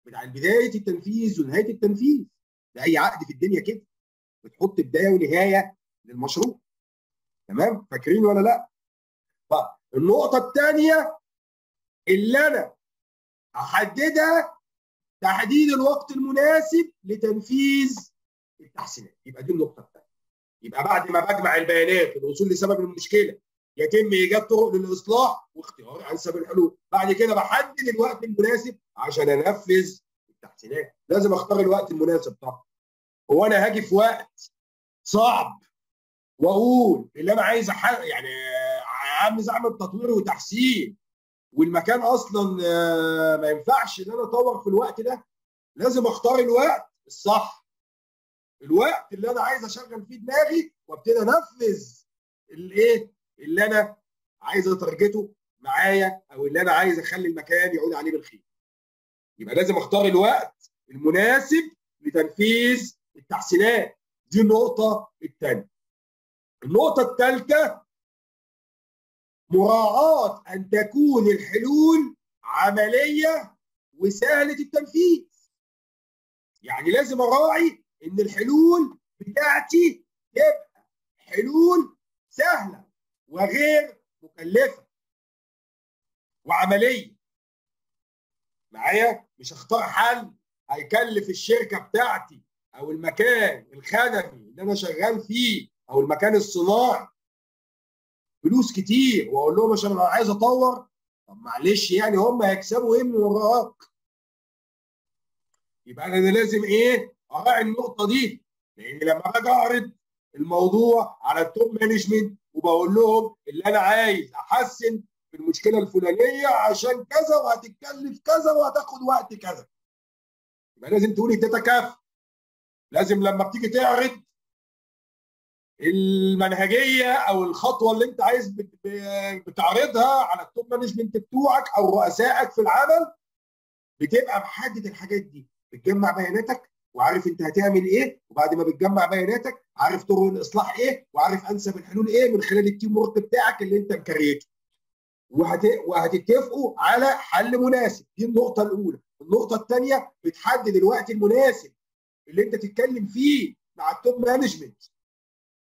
بتاع بداية التنفيذ ونهاية التنفيذ. ده أي عقد في الدنيا كده. بتحط بداية ونهاية للمشروع. تمام؟ فاكرين ولا لأ؟ طب النقطة الثانية اللي أنا أحددها تحديد الوقت المناسب لتنفيذ التحسينات. يبقى دي النقطة الثانية يبقى بعد ما بجمع البيانات للوصول لسبب المشكلة يتم إيجاد طرق للإصلاح واختيار أنسب الحلول. بعد كده بحدد الوقت المناسب عشان أنفذ التحسينات. لازم أختار الوقت المناسب طبعا. هو أنا هاجي في وقت صعب وأقول اللي أنا عايز أحل يعني عايز اعمل تطوير وتحسين والمكان أصلا ما ينفعش إن أنا أطور في الوقت ده لازم أختار الوقت الصح. الوقت اللي أنا عايز أشغل فيه دماغي وأبتدي أنفذ الإيه؟ اللي أنا عايز اترجته معايا أو اللي أنا عايز أخلي المكان يعود عليه بالخير. يبقى لازم أختار الوقت المناسب لتنفيذ التحسينات. دي النقطة الثانية النقطة الثالثه مراعاة أن تكون الحلول عملية وسهلة التنفيذ. يعني لازم أراعي إن الحلول بتاعتي تبقى حلول سهلة وغير مكلفة وعملية. معايا؟ مش اختار حل هيكلف الشركة بتاعتي أو المكان الخدمي اللي أنا شغال فيه أو المكان الصناعي فلوس كتير. وأقول لهم عشان أنا عايز أطور طب معلش يعني هم هيكسبوا إيه من وراك؟ يبقى أنا لازم إيه؟ اراعي النقطة دي لأن لما باجي أعرض الموضوع على ال top management وبقول لهم اللي أنا عايز أحسن في المشكلة الفلانية عشان كذا وهتتكلف كذا وهتاخد وقت كذا. يبقى لازم تقولي تتكافئ. لازم لما بتيجي تعرض المنهجية أو الخطوة اللي أنت عايز بتعرضها على ال top management بتوعك أو رؤسائك في العمل بتبقى محدد الحاجات دي بتجمع بياناتك وعارف انت هتعمل إيه وبعد ما بتجمع بياناتك عارف طرق الإصلاح إيه وعارف أنسب الحلول إيه من خلال ال teamwork بتاعك اللي انت مكريته. وهت... وهتتفقوا على حل مناسب. دي النقطة الأولى. النقطة الثانية بتحدد الوقت المناسب اللي انت تتكلم فيه مع ال top management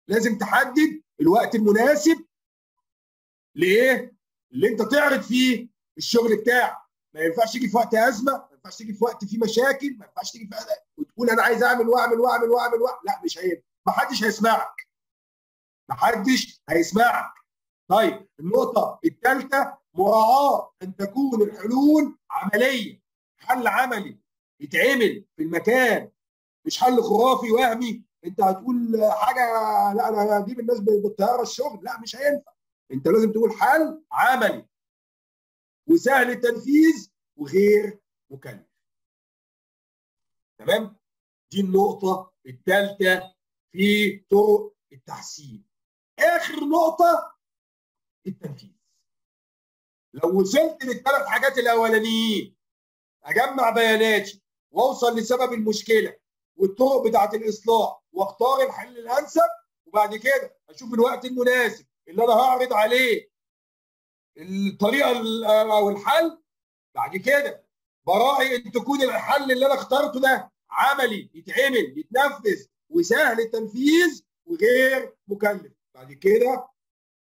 لازم تحدد الوقت المناسب لإيه؟ اللي انت تعرض فيه الشغل بتاعك. ما ينفعش تيجي في وقت أزمة ينفعش تيجي في وقت فيه مشاكل ما ينفعش تيجي في وتقول أنا عايز أعمل وأعمل وأعمل وأعمل, وأعمل. لا مش هينفع ما حدش هيسمعك. ما حدش هيسمعك. طيب النقطة الثالثه مراعاة أن تكون الحلول عملية. حل عملي يتعمل في المكان مش حل خرافي وهمي. أنت هتقول حاجة لا أنا هجيب الناس بالطيارة الشغل. لا مش هينفع. أنت لازم تقول حل عملي. وسهل التنفيذ وغير مكلف. تمام؟ دي النقطة الثالثه في طرق التحسين. آخر نقطة التنفيذ. لو وصلت للثلاث حاجات الأولانيين أجمع بياناتي وأوصل لسبب المشكلة والطرق بتاعة الإصلاح وأختار الحل الأنسب وبعد كده أشوف الوقت المناسب اللي أنا هعرض عليه الطريقة أو الحل بعد كده براعي أن تكون الحل اللي أنا اخترته ده عملي يتعمل يتنفذ وسهل التنفيذ وغير مكلف. بعد كده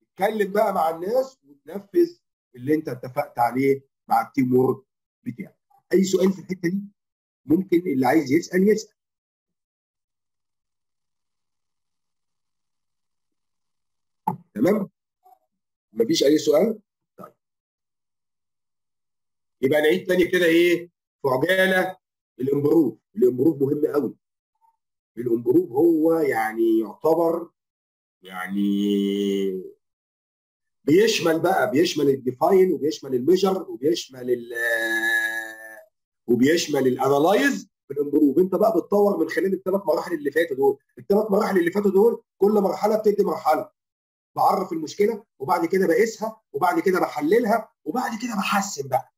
اتكلم بقى مع الناس وتنفذ اللي أنت اتفقت عليه مع ال teamwork بتاعك. أي سؤال في الحتة دي؟ ممكن اللي عايز يسأل يسأل. تمام؟ مفيش أي سؤال؟ يبقى نعيد تاني كده إيه في عجالة. ال improve. ال improve مهم قوي. ال improve هو يعني يعتبر يعني بيشمل بقى بيشمل ال define وبيشمل ال measure وبيشمل ال وبيشمل ال analyze في ال improve. انت بقى بتطور من خلال الثلاث مراحل اللي فاتوا دول. الثلاث مراحل اللي فاتوا دول كل مرحلة بتدي مرحلة. بعرف المشكلة وبعد كده بقيسها وبعد كده بحللها وبعد كده بحسن بقى.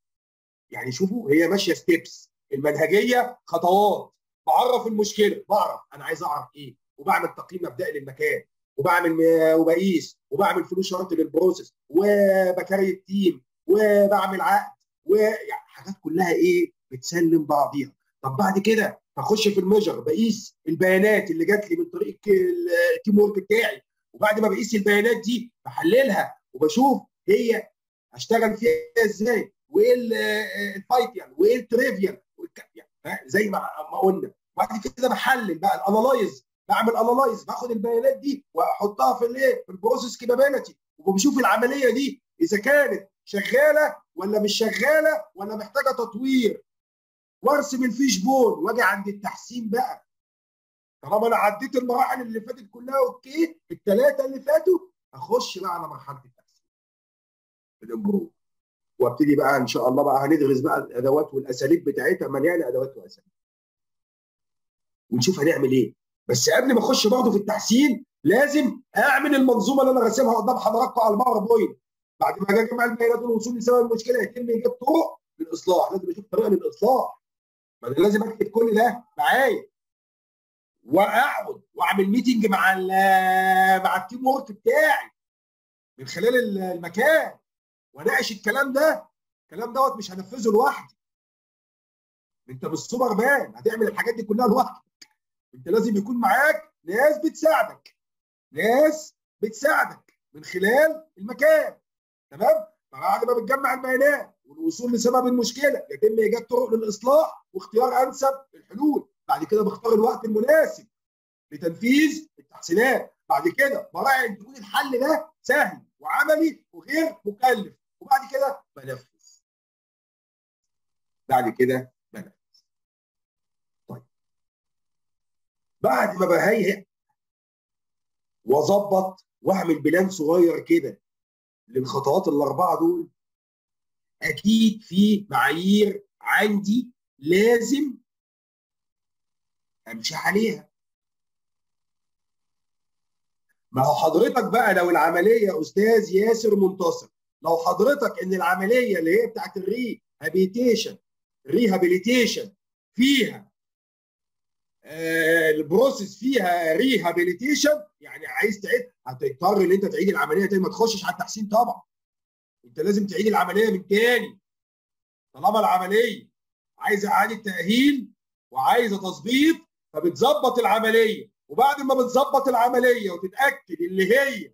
يعني شوفوا هي ماشية steps المنهجية خطوات. بعرف المشكلة. بعرف أنا عايز أعرف إيه. وبعمل تقييم مبدئي للمكان. وبعمل وبقيس. وبعمل flow chart لل process. وب create ال team. وبعمل عقد. ويعني حاجات كلها إيه؟ بتسلم بعضيها. طب بعد كده هخش في ال measure. بقيس البيانات اللي جات لي من طريق ال team work بتاعي. وبعد ما بقيس البيانات دي بحللها. وبشوف هي هشتغل فيها إزاي. وايه الفايت يعني زي ما قلنا. وبعد كده بحلل بقى ال analyze بعمل analyze باخد البيانات دي وأحطها في الإيه؟ في ال process capability وبشوف العملية دي إذا كانت شغالة ولا مش شغالة ولا محتاجة تطوير. وأرسم ال fish bone وأجي عند التحسين بقى. طالما أنا عديت المراحل اللي فاتت كلها أوكي الثلاثه اللي فاتوا أخش بقى على مرحلة التحسين. ال improve وابتدي بقى إن شاء الله بقى هندرس بقى الأدوات والأساليب بتاعتها مليانة أدوات وأساليب. ونشوف هنعمل إيه. بس قبل ما أخش برضه في التحسين لازم أعمل المنظومة اللي أنا راسمها قدام حضراتكم على ال PowerPoint بعد ما أجي اجمع البيانات والوصول لسبب المشكلة يتم إيجاد طرق للإصلاح. لازم أشوف طريقة للإصلاح. ما أنا لازم أكتب كل ده معايا. وأقعد وأعمل meeting مع مع ال team work بتاعي من خلال المكان. واناقش الكلام ده الكلام دوت مش هنفذه لوحدي انت مش سوبر مان هتعمل الحاجات دي كلها لوحدك. انت لازم يكون معاك ناس بتساعدك. ناس بتساعدك من خلال المكان. تمام؟ بعد ما بتجمع البيانات والوصول لسبب المشكلة يتم إيجاد طرق للإصلاح واختيار أنسب الحلول بعد كده بختار الوقت المناسب لتنفيذ التحسينات. بعد كده براعي إن تكون الحل ده سهل وعملي وغير مكلف. وبعد كده بنفذ بعد كده بنفذ طيب. بعد ما بهيئ واظبط واعمل plan صغير كده للخطوات الأربعة دول أكيد في معايير عندي لازم أمشي عليها. ما هو حضرتك بقى لو العملية أستاذ ياسر منتصر لو حضرتك إن العملية اللي هي بتاعت ال rehabitation rehabilitation فيها آه ال process فيها rehabilitation يعني عايز تعيد هتضطر إن أنت تعيد العملية تاني ما تخشش على التحسين طبعا. أنت لازم تعيد العملية من تاني. طالما العملية عايزة إعادة تأهيل وعايزة تظبيط فبتظبط العملية. وبعد ما بتظبط العملية وتتأكد اللي هي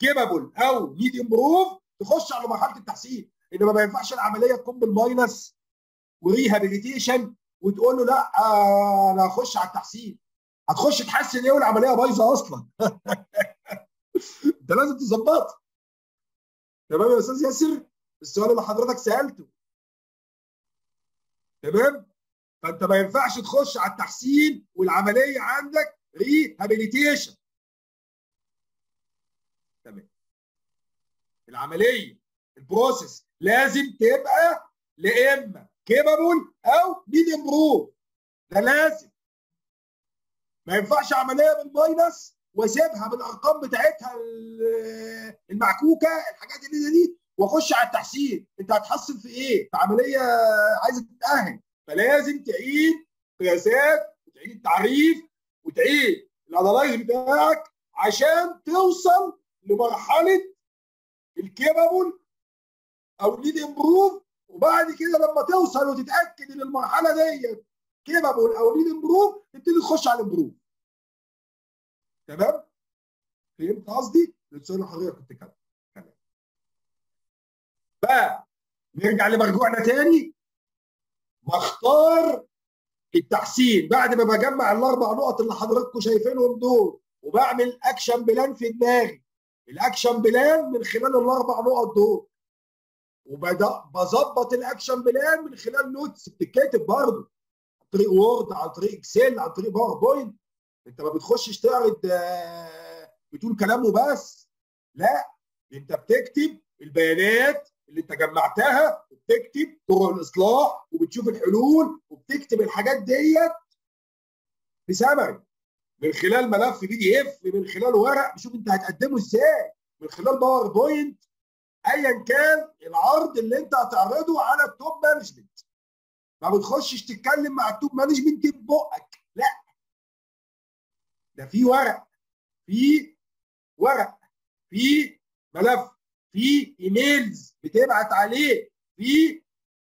capable أو need improve تخش على مرحلة التحسين إنما ما ينفعش العملية تكون بال minus و rehabilitation وتقول له لا آه أنا هخش على التحسين. هتخش تحسن إيه والعملية بايظة أصلا؟ أنت لازم تظبطها تمام يا أستاذ ياسر؟ السؤال اللي حضرتك سألته. تمام؟ فأنت ما ينفعش تخش على التحسين والعملية عندك rehabilitation تمام العملية ال process لازم تبقى لا اما capable أو need improve ده لازم. ما ينفعش عملية بال minus وأسيبها بالأرقام بتاعتها المعكوكة الحاجات اللي دي وأخش على التحسين. أنت هتحسن في إيه؟ في عملية عايزة تتأهل. فلازم تعيد قياسات وتعيد التعريف وتعيد ال analyze بتاعك عشان توصل لمرحلة ال capable أو ال need improve وبعد كده لما توصل وتتأكد إن المرحلة ديت capable أو need improve تبتدي تخش على ال improve تمام؟ فهمت قصدي؟ اللي حضرتك كنت كاتبه تمام. بقى نرجع لمرجوعنا تاني. بختار التحسين. بعد ما بجمع الأربع نقط اللي حضراتكم شايفينهم دول وبعمل action plan في دماغي. ال action plan من خلال الأربع نقط دول. وبدا بظبط ال action plan من خلال notes بتتكتب برضه. عن طريق Word عن طريق Excel عن طريق PowerPoint أنت ما بتخشش تعرض بتقول كلام وبس لا أنت بتكتب البيانات اللي أنت جمعتها وبتكتب طرق الإصلاح وبتشوف الحلول وبتكتب الحاجات ديت في من خلال ملف PDF من خلال ورق بشوف انت هتقدمه إزاي. من خلال PowerPoint ايا كان العرض اللي انت هتعرضه على ال top management ما بتخشش تتكلم مع ال top management ببقك لا. ده في ورق في ورق في ملف في emails بتبعت عليه في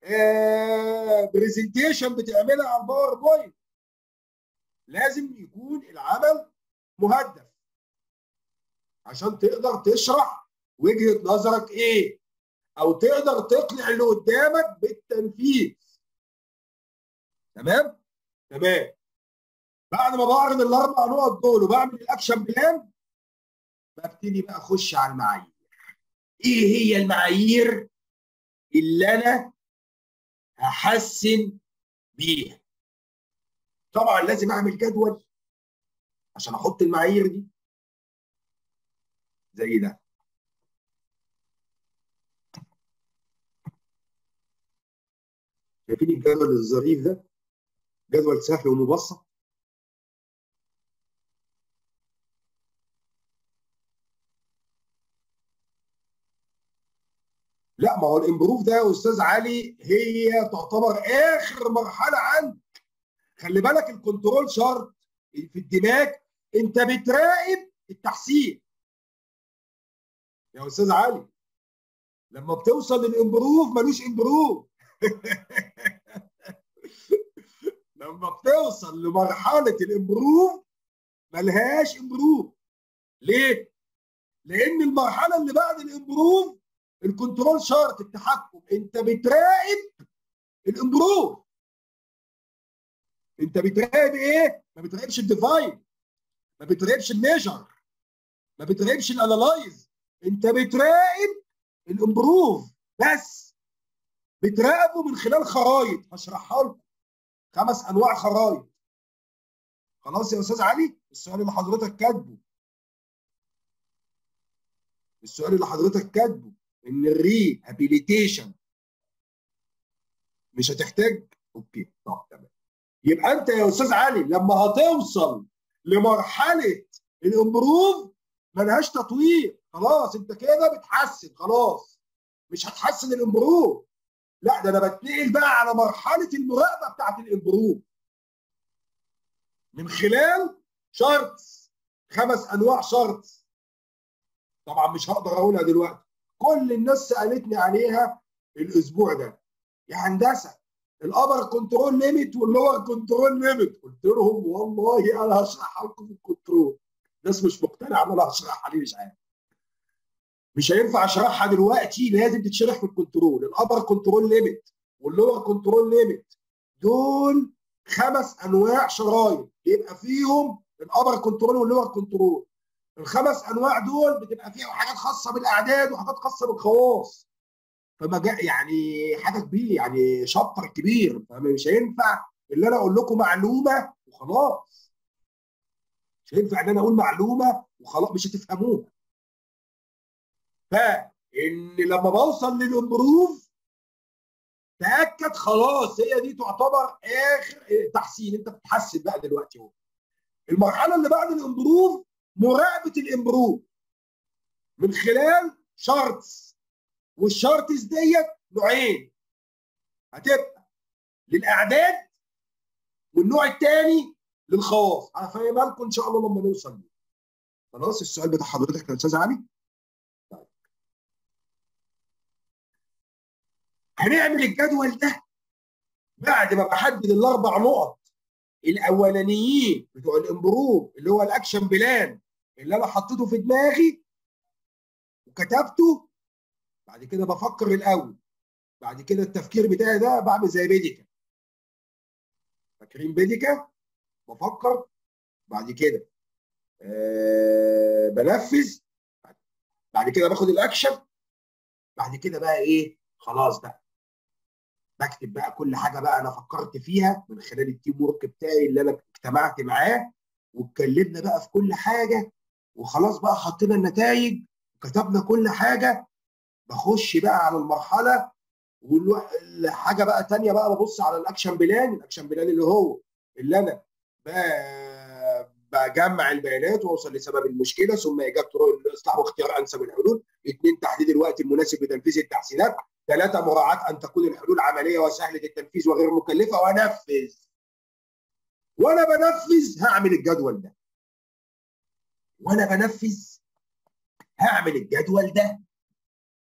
آه presentation بتعملها على ال PowerPoint لازم يكون العمل مهدف عشان تقدر تشرح وجهة نظرك إيه أو تقدر تقنع اللي قدامك بالتنفيذ. تمام؟ تمام. بعد ما بعرض الأربع نقط دول وبعمل ال action plan ببتدي بقى أخش على المعايير. إيه هي المعايير اللي أنا هحسن بيها؟ طبعا لازم أعمل جدول عشان أحط المعايير دي. زي ده. شايفين الجدول الظريف ده؟ جدول سهل ومبسط. لا ما هو ال improve ده يا أستاذ علي هي تعتبر آخر مرحلة عندك خلي بالك ال control chart في الدماغ انت بتراقب التحسين. يا أستاذ علي لما بتوصل لل improve ملوش improve. لما بتوصل لمرحلة ال improve ملهاش improve. ليه؟ لأن المرحلة اللي بعد ال improve ال control chart التحكم. انت بتراقب ال improve. انت بتراقب إيه؟ ما بتراقبش ال define. ما بتراقبش ال measure. ما بتراقبش ال analyze. انت بتراقب ال improve. بس بتراقبه من خلال خرايط. هشرحها لكم. خمس انواع خرايط. خلاص يا أستاذ علي؟ السؤال اللي حضرتك كاتبه. السؤال اللي حضرتك كاتبه. إن ال rehabilitation مش هتحتاج؟ okay. طب تمام. يبقى انت يا أستاذ علي لما هتوصل لمرحلة ال improve ملهاش تطوير. خلاص انت كده بتحسن. خلاص مش هتحسن ال improve. لا ده أنا بتنقل بقى على مرحلة المراقبة بتاعت ال improve. من خلال charts خمس انواع charts طبعا مش هقدر اقولها دلوقتي. كل الناس سألتني عليها الأسبوع ده. يا هندسة ال upper control limit وال lower control limit. قلت لهم والله أنا هشرحها لكم في ال control. الناس مش مقتنعة إن أنا هشرحها ليه مش عارف. مش هينفع أشرحها دلوقتي لازم تتشرح في ال control. ال upper control limit وال lower control limit. دول خمس أنواع خرايط يبقى فيهم ال upper control وال lower control. الخمس أنواع دول بتبقى فيهم حاجات خاصة بالأعداد وحاجات خاصة بالخواص. فما جاء يعني حاجة كبيرة يعني chapter كبير فمش هينفع ان أنا أقول لكم معلومة وخلاص. مش هينفع إن أنا أقول معلومة وخلاص مش هتفهموها. فإن لما بوصل لل improve تأكد خلاص هي دي تعتبر آخر تحسين. أنت بتحسن بقى دلوقتي أهو. المرحلة اللي بعد ال improve مراقبة ال improve من خلال charts وال charts ديت نوعين. هتبقى للأعداد والنوع الثاني للخواص. هفهمها لكم إن شاء الله لما نوصل له خلاص السؤال بتاع حضرتك يا أستاذ علي؟ طيب. هنعمل الجدول ده بعد ما بحدد الأربع نقط الأولانيين بتوع ال improve اللي هو ال action plan اللي أنا حطيته في دماغي وكتبته بعد كده بفكر الأول. بعد كده التفكير بتاعي ده بعمل زي PDCA. فاكرين PDCA؟ بفكر. بعد كده أه بنفذ. بعد كده باخد الأكشن. بعد كده بقى إيه؟ خلاص بقى. بكتب بقى كل حاجة بقى أنا فكرت فيها من خلال ال teamwork بتاعي اللي أنا اجتمعت معاه واتكلمنا بقى في كل حاجة وخلاص بقى حطينا النتائج وكتبنا كل حاجة بخش بقى على المرحلة والحاجة بقى تانية بقى ببص على ال action plan ال action plan اللي هو اللي أنا بجمع البيانات وأوصل لسبب المشكلة ثم إيجاد طرق الاصلاح واختيار أنسب الحلول. اثنين تحديد الوقت المناسب لتنفيذ التحسينات. ثلاثة مراعاة أن تكون الحلول عملية وسهلة التنفيذ وغير مكلفة. وأنفذ. وأنا بنفذ هعمل الجدول ده. وأنا بنفذ هعمل الجدول ده.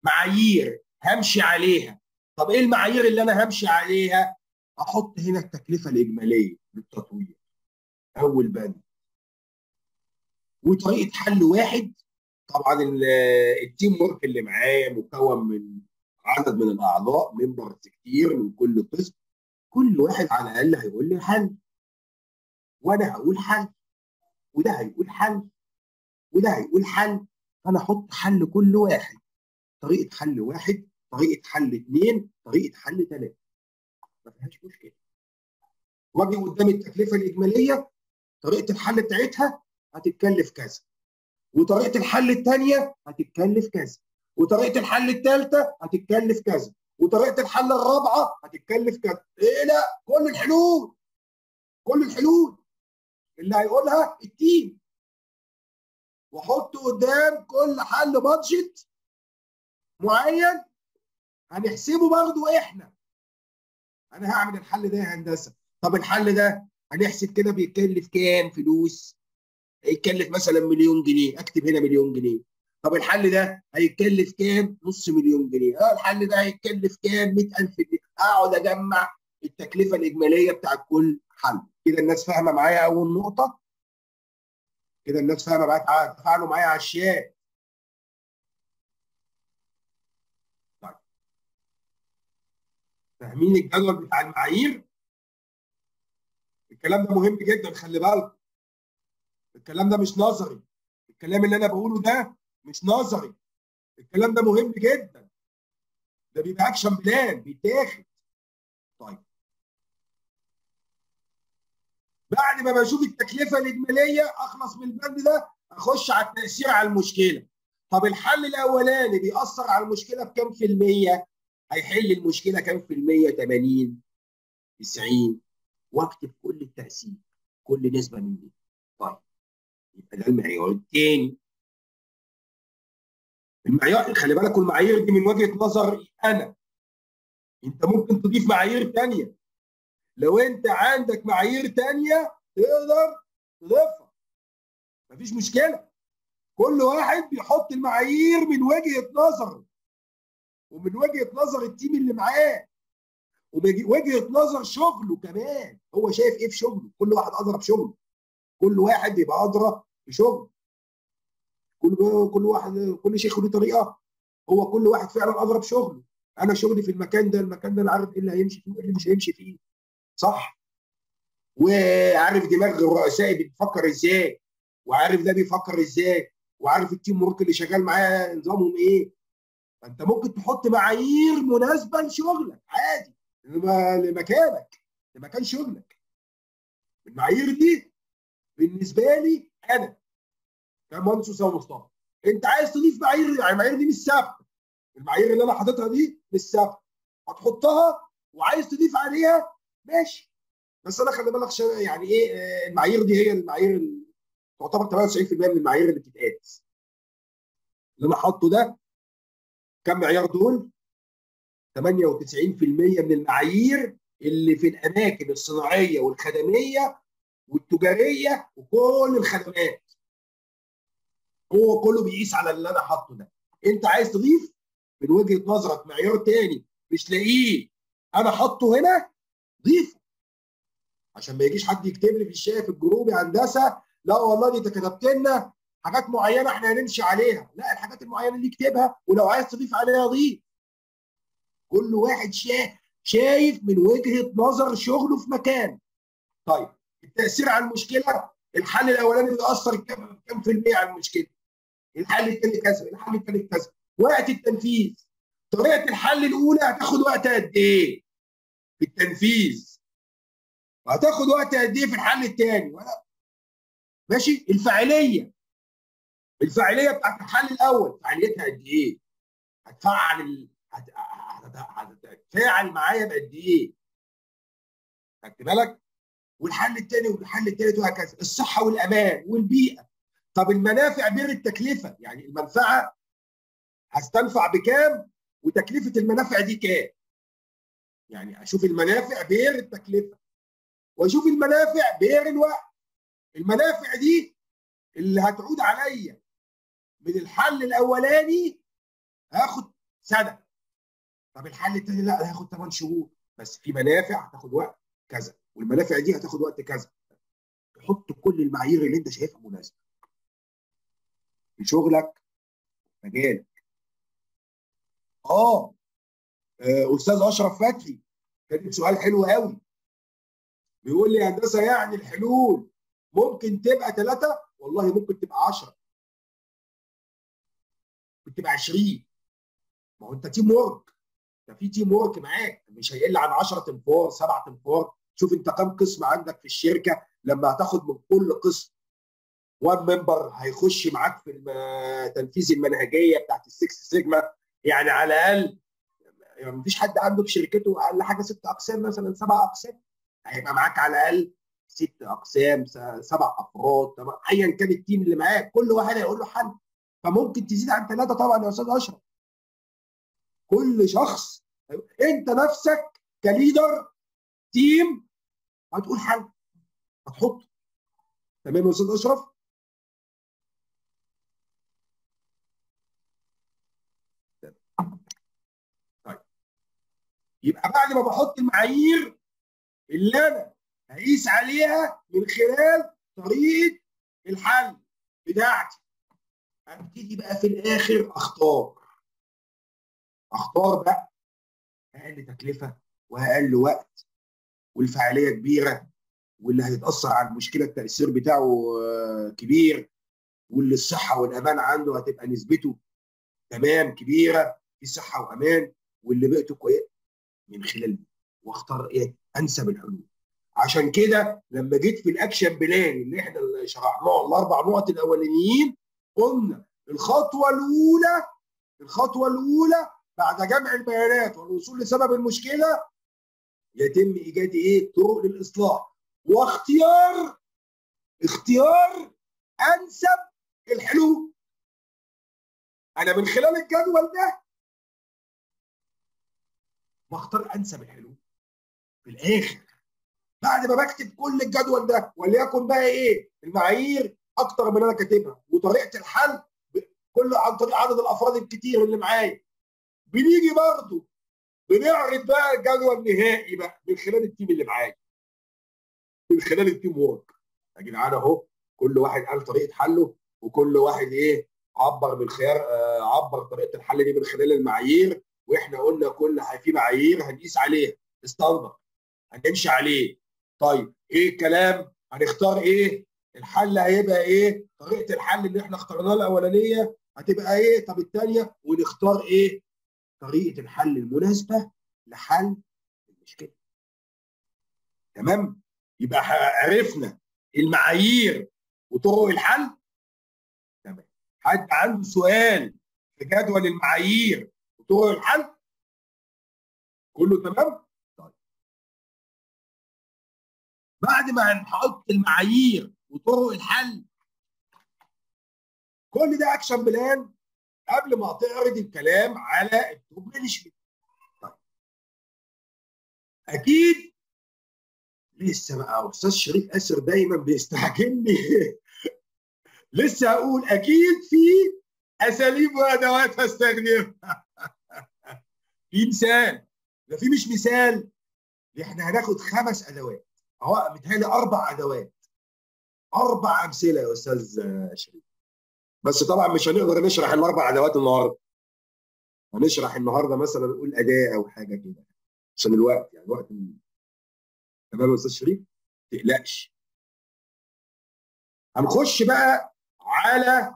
معايير همشي عليها. طب إيه المعايير اللي أنا همشي عليها؟ أحط هنا التكلفة الإجمالية للتطوير. أول بند. وطريقة حل واحد طبعا ال teamwork اللي معايا مكون من عدد من الأعضاء members كتير من كل قسم. كل واحد على الأقل هيقول لي حل وأنا هقول حل. وده هيقول حل. وده هيقول حل. فأنا أحط حل كل واحد. طريقة حل واحد طريقة حل اثنين طريقة حل ثلاثة ما فيهاش مشكلة. واجي قدام التكلفة الإجمالية طريقة الحل بتاعتها هتتكلف كذا. وطريقة الحل الثانية هتتكلف كذا. وطريقة الحل الثالثه هتتكلف كذا. وطريقة الحل الرابعة هتتكلف كذا. إيه لا كل الحلول. كل الحلول. اللي هيقولها التيم. واحط قدام كل حل بادجت معين هنحسبه برضه إحنا. أنا هعمل الحل ده يا هندسة. طب الحل ده هنحسب كده بيتكلف كام فلوس؟ هيتكلف مثلا مليون جنيه. أكتب هنا مليون جنيه. طب الحل ده هيتكلف كام؟ نص مليون جنيه. آه الحل ده هيتكلف كام؟ 100000 جنيه. أقعد أجمع التكلفة الإجمالية بتاعت كل حل. كده الناس فاهمة معايا أول نقطة؟ كده الناس فاهمة معايا تفاعلوا معايا على الشات طيب فاهمين الجدول بتاع المعايير؟ الكلام ده مهم جدا خلي بالك الكلام ده مش نظري. الكلام اللي أنا بقوله ده مش نظري. الكلام ده مهم جدا. ده بيبقى action plan بيتاخد. طيب. بعد ما بشوف التكلفة الإجمالية أخلص من البند ده أخش على التأثير على المشكلة. طب الحل الأولاني بيأثر على المشكلة بكام في المية؟ هيحل المشكلة كام في المية؟ 80 90 واكتب كل التأثير كل نسبة من دي. طيب يبقى ده المعيار الثاني المعيار خلي بالك المعايير دي من وجهة نظري أنا. أنت ممكن تضيف معايير ثانية لو أنت عندك معايير ثانية تقدر تضيفها. مفيش مشكلة. كل واحد بيحط المعايير من وجهة نظره. ومن وجهة نظر التيم اللي معاه ووجهه نظر شغله كمان. هو شايف إيه في شغله؟ كل واحد ادرى بشغله كل واحد بيبقى ادرى بشغله كل كل واحد كل شيخ له طريقة. هو كل واحد فعلا ادرى بشغله أنا شغلي في المكان ده المكان ده أنا عارف إيه اللي هيمشي فيه وايه اللي مش هيمشي فيه. صح؟ وعارف دماغ الرؤساء بتفكر إزاي؟ وعارف ده بيفكر إزاي؟ وعارف التيم ورك اللي شغال معاه نظامهم إيه؟ انت ممكن تحط معايير مناسبة لشغلك عادي لمكانك لمكان شغلك. المعايير دي بالنسبة لي أنا كمهندس اسامه مصطفى. أنت عايز تضيف معايير يعني المعايير دي مش ثابتة. المعايير اللي أنا حاططها دي مش ثابتة. هتحطها وعايز تضيف عليها ماشي. بس أنا خلي بالك يعني إيه المعايير دي هي المعايير تعتبر 98% من المعايير اللي بتتقاس. اللي أنا حاطه ده كم معيار دول؟ 98% من المعايير اللي في الأماكن الصناعية والخدمية والتجارية وكل الخدمات. هو كله بيقيس على اللي أنا حاطه ده. أنت عايز تضيف؟ من وجهة نظرك معيار تاني مش لاقيه أنا حاطه هنا ضيفه. عشان ما يجيش حد يكتب لي في الشاي في الجروب هندسة لا والله دي أنت كتبت لنا حاجات معينة إحنا هنمشي عليها. لا الحاجات المعينة دي اكتبها ولو عايز تضيف عليها ضيف. كل واحد شايف من وجهة نظر شغله في مكان. طيب التأثير على المشكلة الحل الأولاني بيأثر كم كم في المية على المشكلة؟ الحل الثاني كذا الحل الثالث كذا. وقت التنفيذ. طريقة الحل الأولى هتاخد وقت قد إيه؟ في التنفيذ. وهتاخد وقت قد إيه في الحل الثاني ماشي؟ الفاعلية. الفاعلية بتاعت الحل الأول. فاعليتها قد إيه؟ هتفعل ال... هت... هتتفاعل معايا بقد إيه؟ خدت بالك؟ والحل الثاني والحل الثالث وهكذا. الصحة والأمان والبيئة. طب المنافع غير التكلفة. يعني المنفعة هستنفع بكام وتكلفة المنافع دي كام؟ يعني أشوف المنافع غير التكلفة وأشوف المنافع غير الوقت. المنافع دي اللي هتعود عليا. من الحل الأولاني هاخد سنة. طب الحل الثاني لا هاخد 8 شهور. بس في منافع هتاخد وقت كذا والمنافع دي هتاخد وقت كذا. تحط كل المعايير اللي انت شايفها مناسبة. في شغلك مجالك. آه أستاذ أشرف فتحي كاتب سؤال حلو قوي بيقول لي هندسة يعني الحلول ممكن تبقى ثلاثة والله ممكن تبقى 10 ممكن تبقى 20 ما هو انت teamwork ده في teamwork معاك. مش هيقل عن 10 تنفار 7 تنفار. شوف انت كم قسم عندك في الشركة لما هتاخد من كل قسم. one member هيخش معاك في تنفيذ المنهجية بتاعت ال Six Sigma. يعني على الأقل يعني مفيش حد عنده في شركته أقل حاجة ست أقسام مثلا سبع أقسام. هيبقى معاك على الأقل ست أقسام سبع أفراد ايا كان ال team اللي معاك. كل واحد هيقول له حل. فممكن تزيد عن ثلاثة طبعا يا أستاذ أشرف. كل شخص أنت نفسك ك leader team هتقول حل هتحط تمام يا أستاذ أشرف؟ طيب. يبقى بعد ما بحط المعايير اللي أنا هقيس عليها من خلال طريقة الحل بتاعتي. أبتدي بقى في الآخر أختار. أختار بقى أقل تكلفة وأقل وقت والفعالية كبيرة واللي هيتأثر على المشكلة التأثير بتاعه كبير واللي الصحة والأمان عنده هتبقى نسبته تمام كبيرة في صحة وأمان واللي بيئته كويسه من خلال وأختار إيه؟ أنسب الحلول. عشان كده لما جيت في ال action plan اللي إحنا شرحناه الأربع نقط الأولانيين قلنا الخطوة الأولى الخطوة الأولى بعد جمع البيانات والوصول لسبب المشكلة يتم إيجاد إيه؟ طرق للإصلاح. واختيار اختيار أنسب الحلول. أنا من خلال الجدول ده بختار أنسب الحلول. في الآخر بعد ما بكتب كل الجدول ده وليكن بقى إيه؟ المعايير أكتر من أنا كاتبها. وطريقة الحل كل عن طريق عدد الأفراد الكتير اللي معايا. بنيجي برضه بنعرض بقى الجدول النهائي بقى من خلال التيم اللي معايا. من خلال ال team work يا جدعان أهو كل واحد قال طريقة حله وكل واحد إيه عبر من خيار آه عبر طريقة الحل دي من خلال المعايير. وإحنا قلنا كل في معايير هنقيس عليها. standard هنمشي عليه. طيب إيه الكلام؟ هنختار إيه؟ الحل هيبقى إيه؟ طريقة الحل اللي إحنا اخترناها الأولانية هتبقى إيه؟ طب الثانية ونختار إيه؟ طريقة الحل المناسبة لحل المشكلة. تمام؟ يبقى عرفنا المعايير وطرق الحل. تمام. حد عنده سؤال في جدول المعايير وطرق الحل؟ كله تمام؟ طيب. بعد ما هنحط المعايير وطرق الحل. كل ده action plan قبل ما تعرض الكلام على ال top management طيب. أكيد لسه بقى أستاذ شريف أسر دايما بيستعجلني. لسه هقول أكيد في أساليب وأدوات هستخدمها. في مثال. ده في مش مثال. إحنا هناخد خمس أدوات. أهو متهيألي أربع أدوات. أربع أمثلة يا أستاذ شريف. بس طبعا مش هنقدر نشرح الأربع أدوات النهارده. هنشرح النهارده مثلا نقول أداة أو حاجة كده. عشان الوقت يعني وقت تمام يا أستاذ شريف؟ ما تقلقش هنخش بقى على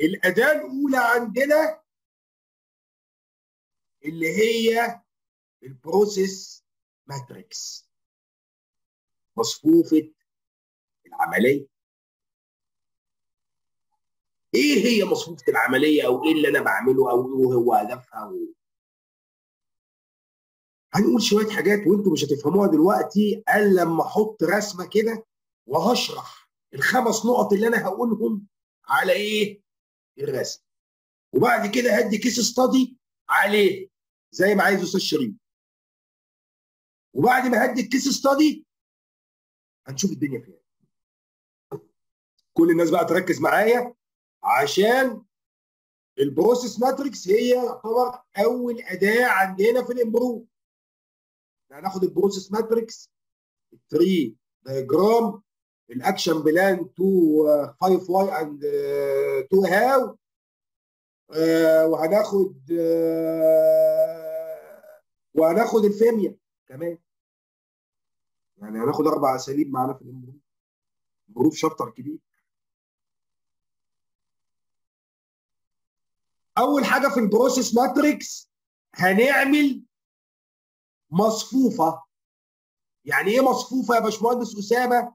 الأداة الأولى عندنا اللي هي البروسيس matrix. مصفوفة العملية. إيه هي مصفوفه العملية أو إيه اللي أنا بعمله أو إيه هو هدفها و... هنقول شوية حاجات وأنتم مش هتفهموها دلوقتي الا لما أحط رسمة كده وهشرح الخمس نقط اللي أنا هقولهم على إيه؟ الرسم وبعد كده هدي case study عليه زي ما عايز أستاذ شريف. وبعد ما هدي ال case study هنشوف الدنيا فيها كل الناس بقى تركز معايا عشان ال process matrix هي يعتبر أول أداة عندنا في ال improve هناخد ال process matrix tree diagram ال action plan 2 5 why and 2 how. وهناخد وهناخد ال FMEA كمان. يعني هناخد أربع أساليب معانا في ال improve، improve chapter كبير. أول حاجة في ال process matrix هنعمل مصفوفة. يعني إيه مصفوفة يا باشمهندس أسامة؟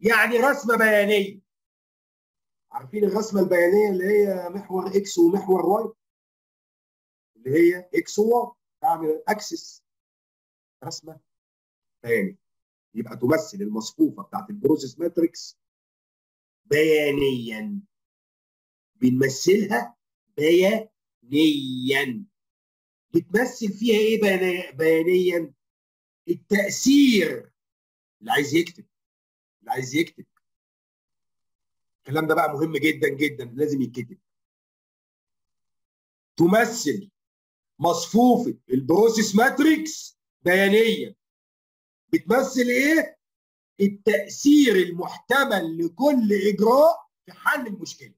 يعني رسمة بيانية. عارفين الرسمة البيانية اللي هي محور X ومحور Y اللي هي X و Y اعمل axis. رسمة بيانية. يبقى تمثل المصفوفة بتاعت ال process matrix بيانيا. بنمثلها بيانيا. بتمثل فيها إيه بيانيا؟ التأثير. اللي عايز يكتب. اللي عايز يكتب. الكلام ده بقى مهم جدا جدا. لازم يتكتب. تمثل. مصفوفة. ال process matrix. بيانيا. بتمثل إيه؟ التأثير المحتمل لكل إجراء في حل المشكلة.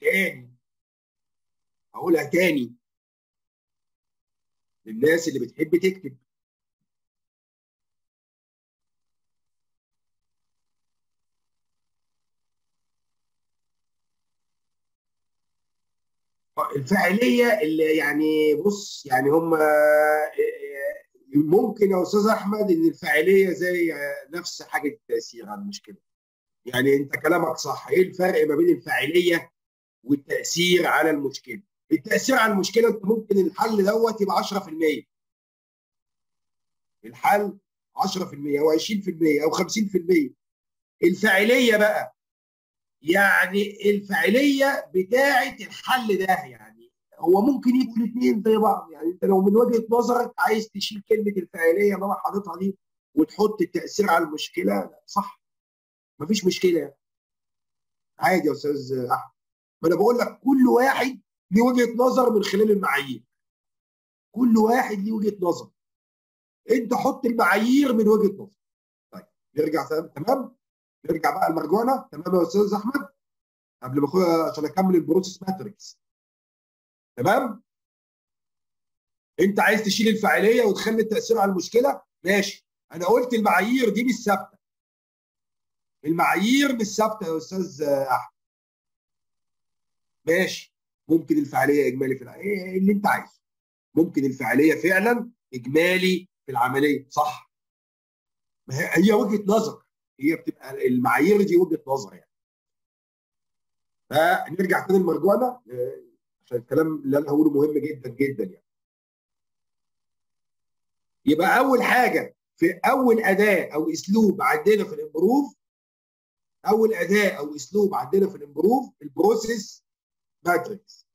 تاني. هقولها تاني. للناس اللي بتحب تكتب. الفاعلية اللي يعني بص يعني هم ممكن يا أستاذ أحمد إن الفاعلية زي نفس حاجة التأثير على المشكلة يعني أنت كلامك صح. إيه الفرق ما بين الفاعلية والتأثير على المشكلة. التأثير على المشكلة أنت ممكن الحل دوت يبقى 10% الحل 10% أو 20% أو 50% الفاعلية بقى يعني الفاعلية بتاعه الحل ده يعني هو ممكن يبقوا الاثنين زي بعض. يعني أنت لو من وجهة نظرك عايز تشيل كلمة الفاعلية اللي أنا حاططها دي وتحط التأثير على المشكلة صح. مفيش مشكلة. عادي يا أستاذ أحمد. ما أنا بقول لك كل واحد ليه وجهة نظر من خلال المعايير. كل واحد ليه وجهة نظر. أنت حط المعايير من وجهة نظر. طيب نرجع تمام؟ نرجع بقى المرجوعنا تمام يا أستاذ أحمد؟ قبل ما اخويا عشان أكمل ال process matrix. تمام؟ أنت عايز تشيل الفاعلية وتخلي التأثير على المشكلة؟ ماشي. أنا قلت المعايير دي مش ثابتة. المعايير مش ثابتة يا أستاذ أحمد. ماشي. ممكن الفعالية إجمالي في العملية. اللي أنت عايزه. ممكن الفعالية فعلا إجمالي في العملية. صح. ما هي وجهة نظر. هي بتبقى المعايير دي وجهة نظر يعني. فنرجع تاني لمرجوعنا عشان الكلام اللي أنا هقوله مهم جدا جدا يعني. يبقى أول حاجة في أول أداة أو أسلوب عندنا في ال improve أول أداة أو أسلوب عندنا في ال improve ال process matrix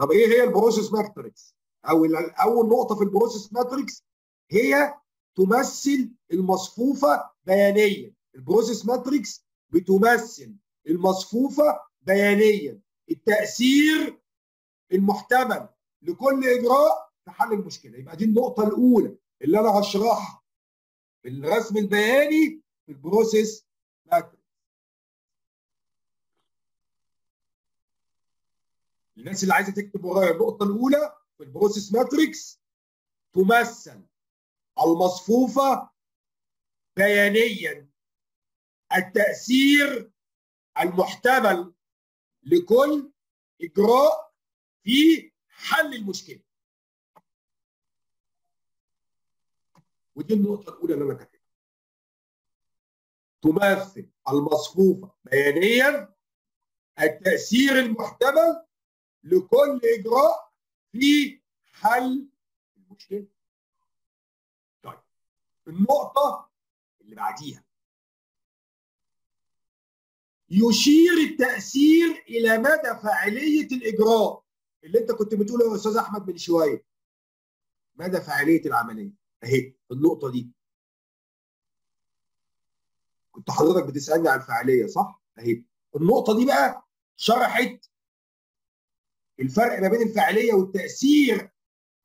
طب إيه هي ال process matrix؟ أو أول نقطة في ال process matrix هي تمثل المصفوفة بيانيا. ال process matrix بتمثل المصفوفة بيانيا. التأثير المحتمل لكل إجراء في حل المشكلة. يبقى دي النقطة الأولى اللي أنا هشرحها. في الرسم البياني في ال process matrix. الناس اللي عايزة تكتب ورايا النقطة الأولى في ال process matrix تمثل المصفوفة بيانيا التأثير المحتمل لكل إجراء في حل المشكلة. ودي النقطة الأولى اللي أنا كاتبها. تمثل المصفوفة بيانيا التأثير المحتمل لكل إجراء في حل المشكلة. طيب النقطة اللي بعديها. يشير التأثير إلى مدى فاعلية الإجراء اللي أنت كنت بتقوله يا أستاذ أحمد من شوية. مدى فاعلية العملية. أهي النقطة دي. كنت حضرتك بتسألني عن الفاعلية صح؟ أهي النقطة دي بقى شرحت الفرق ما بين الفاعلية والتأثير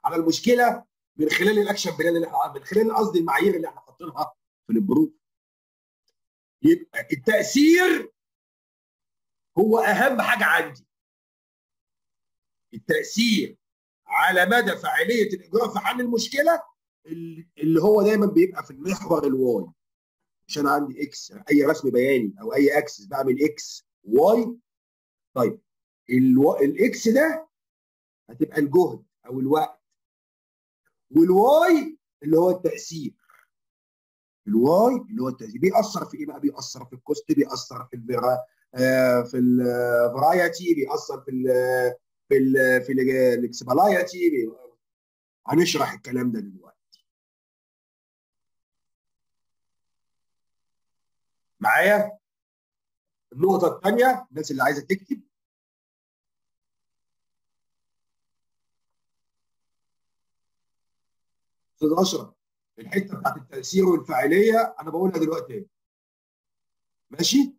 على المشكلة من خلال ال action plan اللي إحنا من خلال قصدي المعايير اللي إحنا حاطينها في ال improve يبقى التأثير هو أهم حاجة عندي. التأثير على مدى فاعلية الإجراء في حل المشكلة اللي هو دايما بيبقى في المحور ال Y. مش أنا عندي X أي رسم بياني أو أي axis بعمل X Y. طيب ال X ده هتبقى الجهد أو الوقت. وال Y اللي هو التأثير. ال Y اللي هو التأثير بيأثر في إيه بقى؟ بيأثر في ال cost بيأثر في البرا... آه في ال variety بيأثر في ال في ال في ال flexibility بي... هنشرح الكلام ده دلوقتي. معايا؟ النقطة الثانية الناس اللي عايزة تكتب. أستاذ اشرف الحتة بتاعت التأثير والفاعلية أنا بقولها دلوقتي. ماشي؟ ما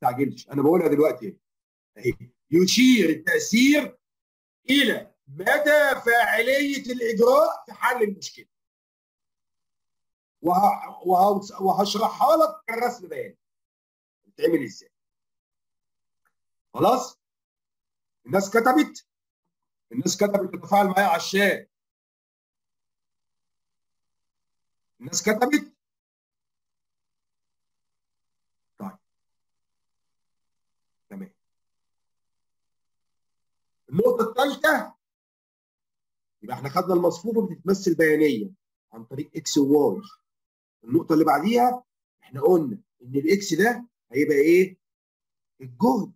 تستعجلش أنا بقولها دلوقتي. اهي يشير التأثير إلى مدى فاعلية الإجراء في حل المشكلة. وه... وه... وهشرحها لك كالرسم بياني. بتتعمل إزاي؟ خلاص؟ الناس كتبت؟ الناس كتبت تتفاعل معايا على الشات الناس كتبت. طيب. تمام. النقطة الثالثة يبقى إحنا خدنا المصفوفة بتتمثل بيانيا عن طريق X و Y النقطة اللي بعديها إحنا قلنا إن ال X ده هيبقى إيه؟ الجهد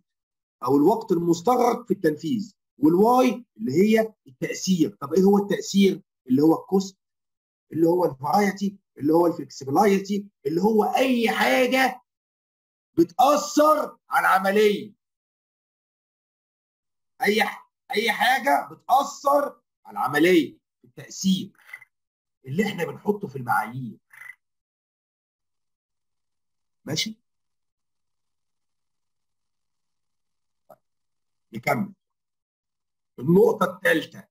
أو الوقت المستغرق في التنفيذ وال Y اللي هي التأثير. طب إيه هو التأثير؟ اللي هو ال cost اللي هو ال variety اللي هو ال flexibility اللي هو أي حاجة بتأثر على العملية. أي أي حاجة بتأثر على العملية التأثير اللي إحنا بنحطه في المعايير. ماشي؟ نكمل. النقطة الثالثه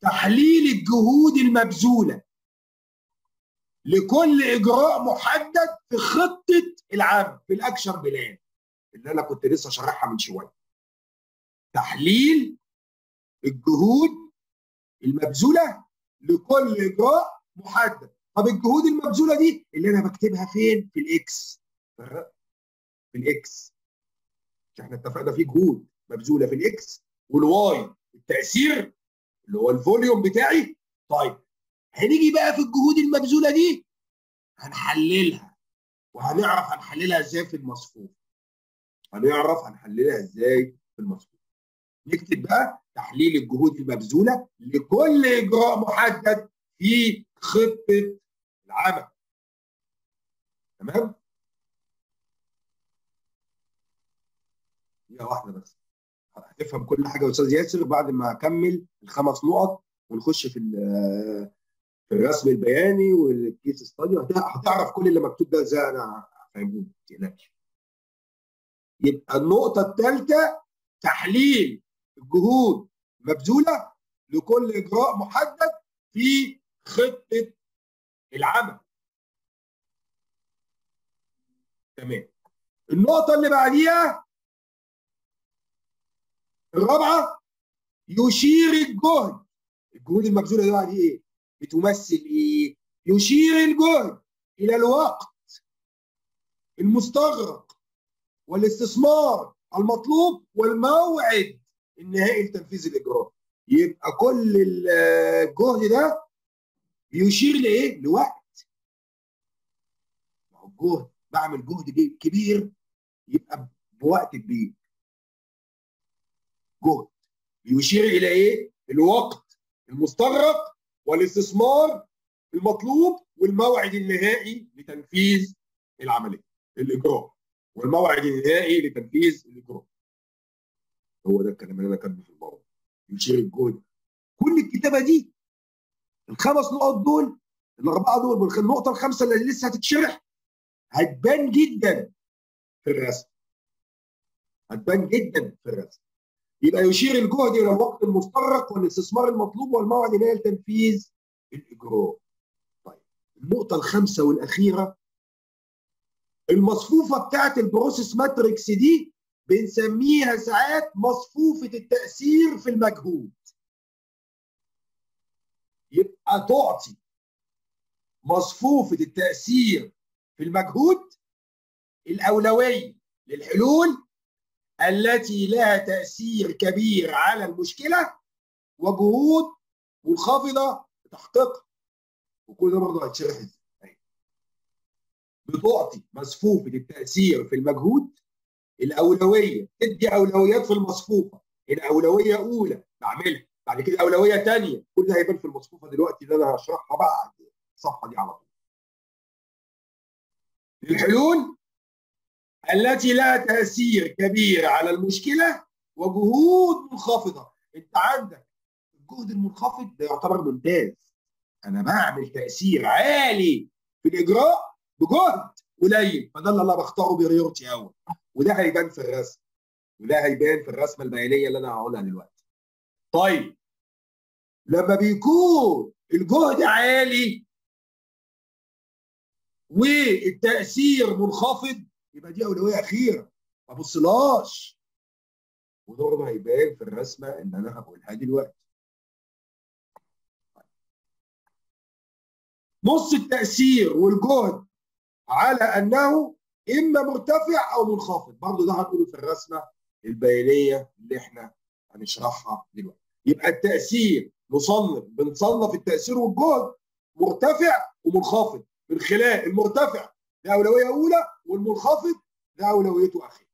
تحليل الجهود المبذولة لكل إجراء محدد في خطة العمل في ال action plan اللي أنا كنت لسه شارحها من شوية. تحليل الجهود المبذولة لكل إجراء محدد. طب الجهود المبذولة دي اللي أنا بكتبها فين؟ في الإكس. في الإكس. إحنا اتفقنا في جهود مبذولة في ال X وال Y. التأثير اللي هو ال volume بتاعي. طيب هنيجي بقى في الجهود المبذولة دي هنحللها. وهنعرف هنحللها إزاي في المصفوف. هنعرف هنحللها إزاي في المصفوف. نكتب بقى تحليل الجهود المبذولة لكل إجراء محدد في خطة العمل. تمام؟ دقيقه واحدة بس. هتفهم كل حاجة. يا أستاذ ياسر بعد ما أكمل الخمس نقط ونخش في في الرسم البياني والكيس ستادي هتعرف كل اللي مكتوب ده إزاي أنا هفهمه ما تقلقش. يبقى النقطة الثالثه تحليل الجهود مبذولة لكل إجراء محدد في خطة العمل. تمام. النقطة اللي بعديها الرابعة يشير الجهد. الجهود المبذولة دي بعد إيه؟ بتمثل إيه؟ يشير الجهد إلى الوقت المستغرق والاستثمار المطلوب والموعد النهائي لتنفيذ الإجراء. يبقى كل الجهد ده بيشير لإيه؟ لوقت. الجهد بعمل جهد كبير يبقى بوقت كبير. جهد. بيشير إلى إيه؟ الوقت المستغرق والاستثمار المطلوب والموعد النهائي لتنفيذ العملية الإجراء. والموعد النهائي لتنفيذ الإجراء. هو ده الكلام اللي أنا كاتبه في الموضوع يشير الجهد. كل الكتابة دي الخمس نقط دول الأربعة دول النقطه الخامسة اللي لسه هتتشرح هتبان جدا في الرسم. هتبان جدا في الرسم. يبقى يشير الجهد إلى الوقت المستغرق والاستثمار المطلوب والموعد النهائي لتنفيذ الإجراء. طيب النقطة الخامسة والأخيرة المصفوفة بتاعت ال process matrix دي بنسميها ساعات مصفوفة التأثير في المجهود. يبقى تعطي مصفوفة التأثير في المجهود الأولوية للحلول التي لها تأثير كبير على المشكلة وجهود منخفضة لتحقيقها وكل ده برضه هيتشرح بتعطي مصفوفة التأثير في المجهود. الأولوية تدي أولويات في المصفوفة. هنا أولوية أولى بعملها. بعد كده أولوية ثانية كل ده هيبان في المصفوفة دلوقتي اللي أنا هشرحها بعد الصفحة دي على طول. الحلول؟ التي لها تأثير كبير على المشكلة وجهود منخفضة. انت عندك الجهد المنخفض ده يعتبر ممتاز. أنا بعمل تأثير عالي في الإجراء بجهد قليل. فده اللي أنا بختاره بريورتي أول. وده هيبان في الرسم. وده هيبان في الرسمة البيانية اللي أنا هقولها دلوقتي. طيب لما بيكون الجهد عالي والتأثير منخفض يبقى دي أولوية أخيرة. ما ابصلهاش وده برضه هيبان في الرسمة اللي أنا هقولها دلوقتي. نص التأثير والجهد على أنه إما مرتفع أو منخفض. برضه ده هنقوله في الرسمة البيانية اللي إحنا هنشرحها دلوقتي. يبقى التأثير نصنف بنصنف التأثير والجهد مرتفع ومنخفض. من خلال المرتفع ده أولوية أولى والمنخفض ده أولويته اخيره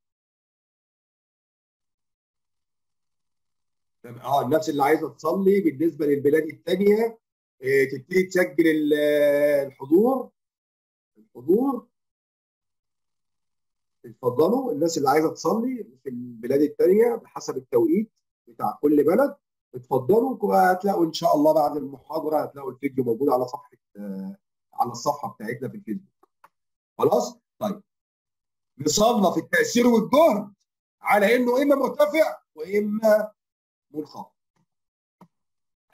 آه الناس اللي عايزة تصلي بالنسبة للبلاد الثانية آه تبتدي تسجل الحضور. الحضور. اتفضلوا. الناس اللي عايزة تصلي في البلاد الثانية بحسب التوقيت بتاع كل بلد. اتفضلوا. هتلاقوا إن شاء الله بعد المحاضرة هتلاقوا الفيديو موجود على صفحة آه على الصفحة بتاعتنا في الفيسبوك. خلاص؟ طيب. نصنف التأثير والجهد على إنه إما مرتفع وإما منخفض.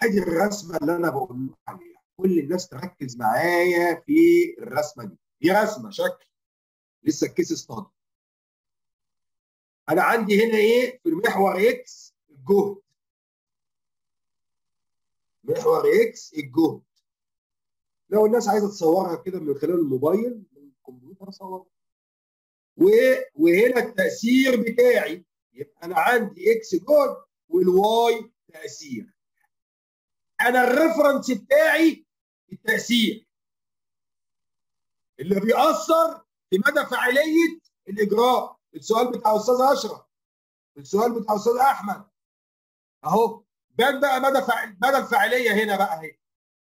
أدي الرسمة اللي أنا بقول لكم عليها. كل الناس تركز معايا في الرسمة دي. دي رسمة شكل. لسه ال case study أنا عندي هنا إيه؟ في المحور X الجهد. محور X الجهد. لو الناس عايزة تصورها كده من خلال الموبايل صورها وهنا التأثير بتاعي. يبقى أنا عندي X جهد وال Y تأثير. أنا ال reference بتاعي التأثير. اللي بيأثر في مدى فاعلية الإجراء. السؤال بتاع أستاذ أشرف. السؤال بتاع أستاذ أحمد. أهو. بان بقى مدى فعل مدى الفاعلية هنا بقى أهي.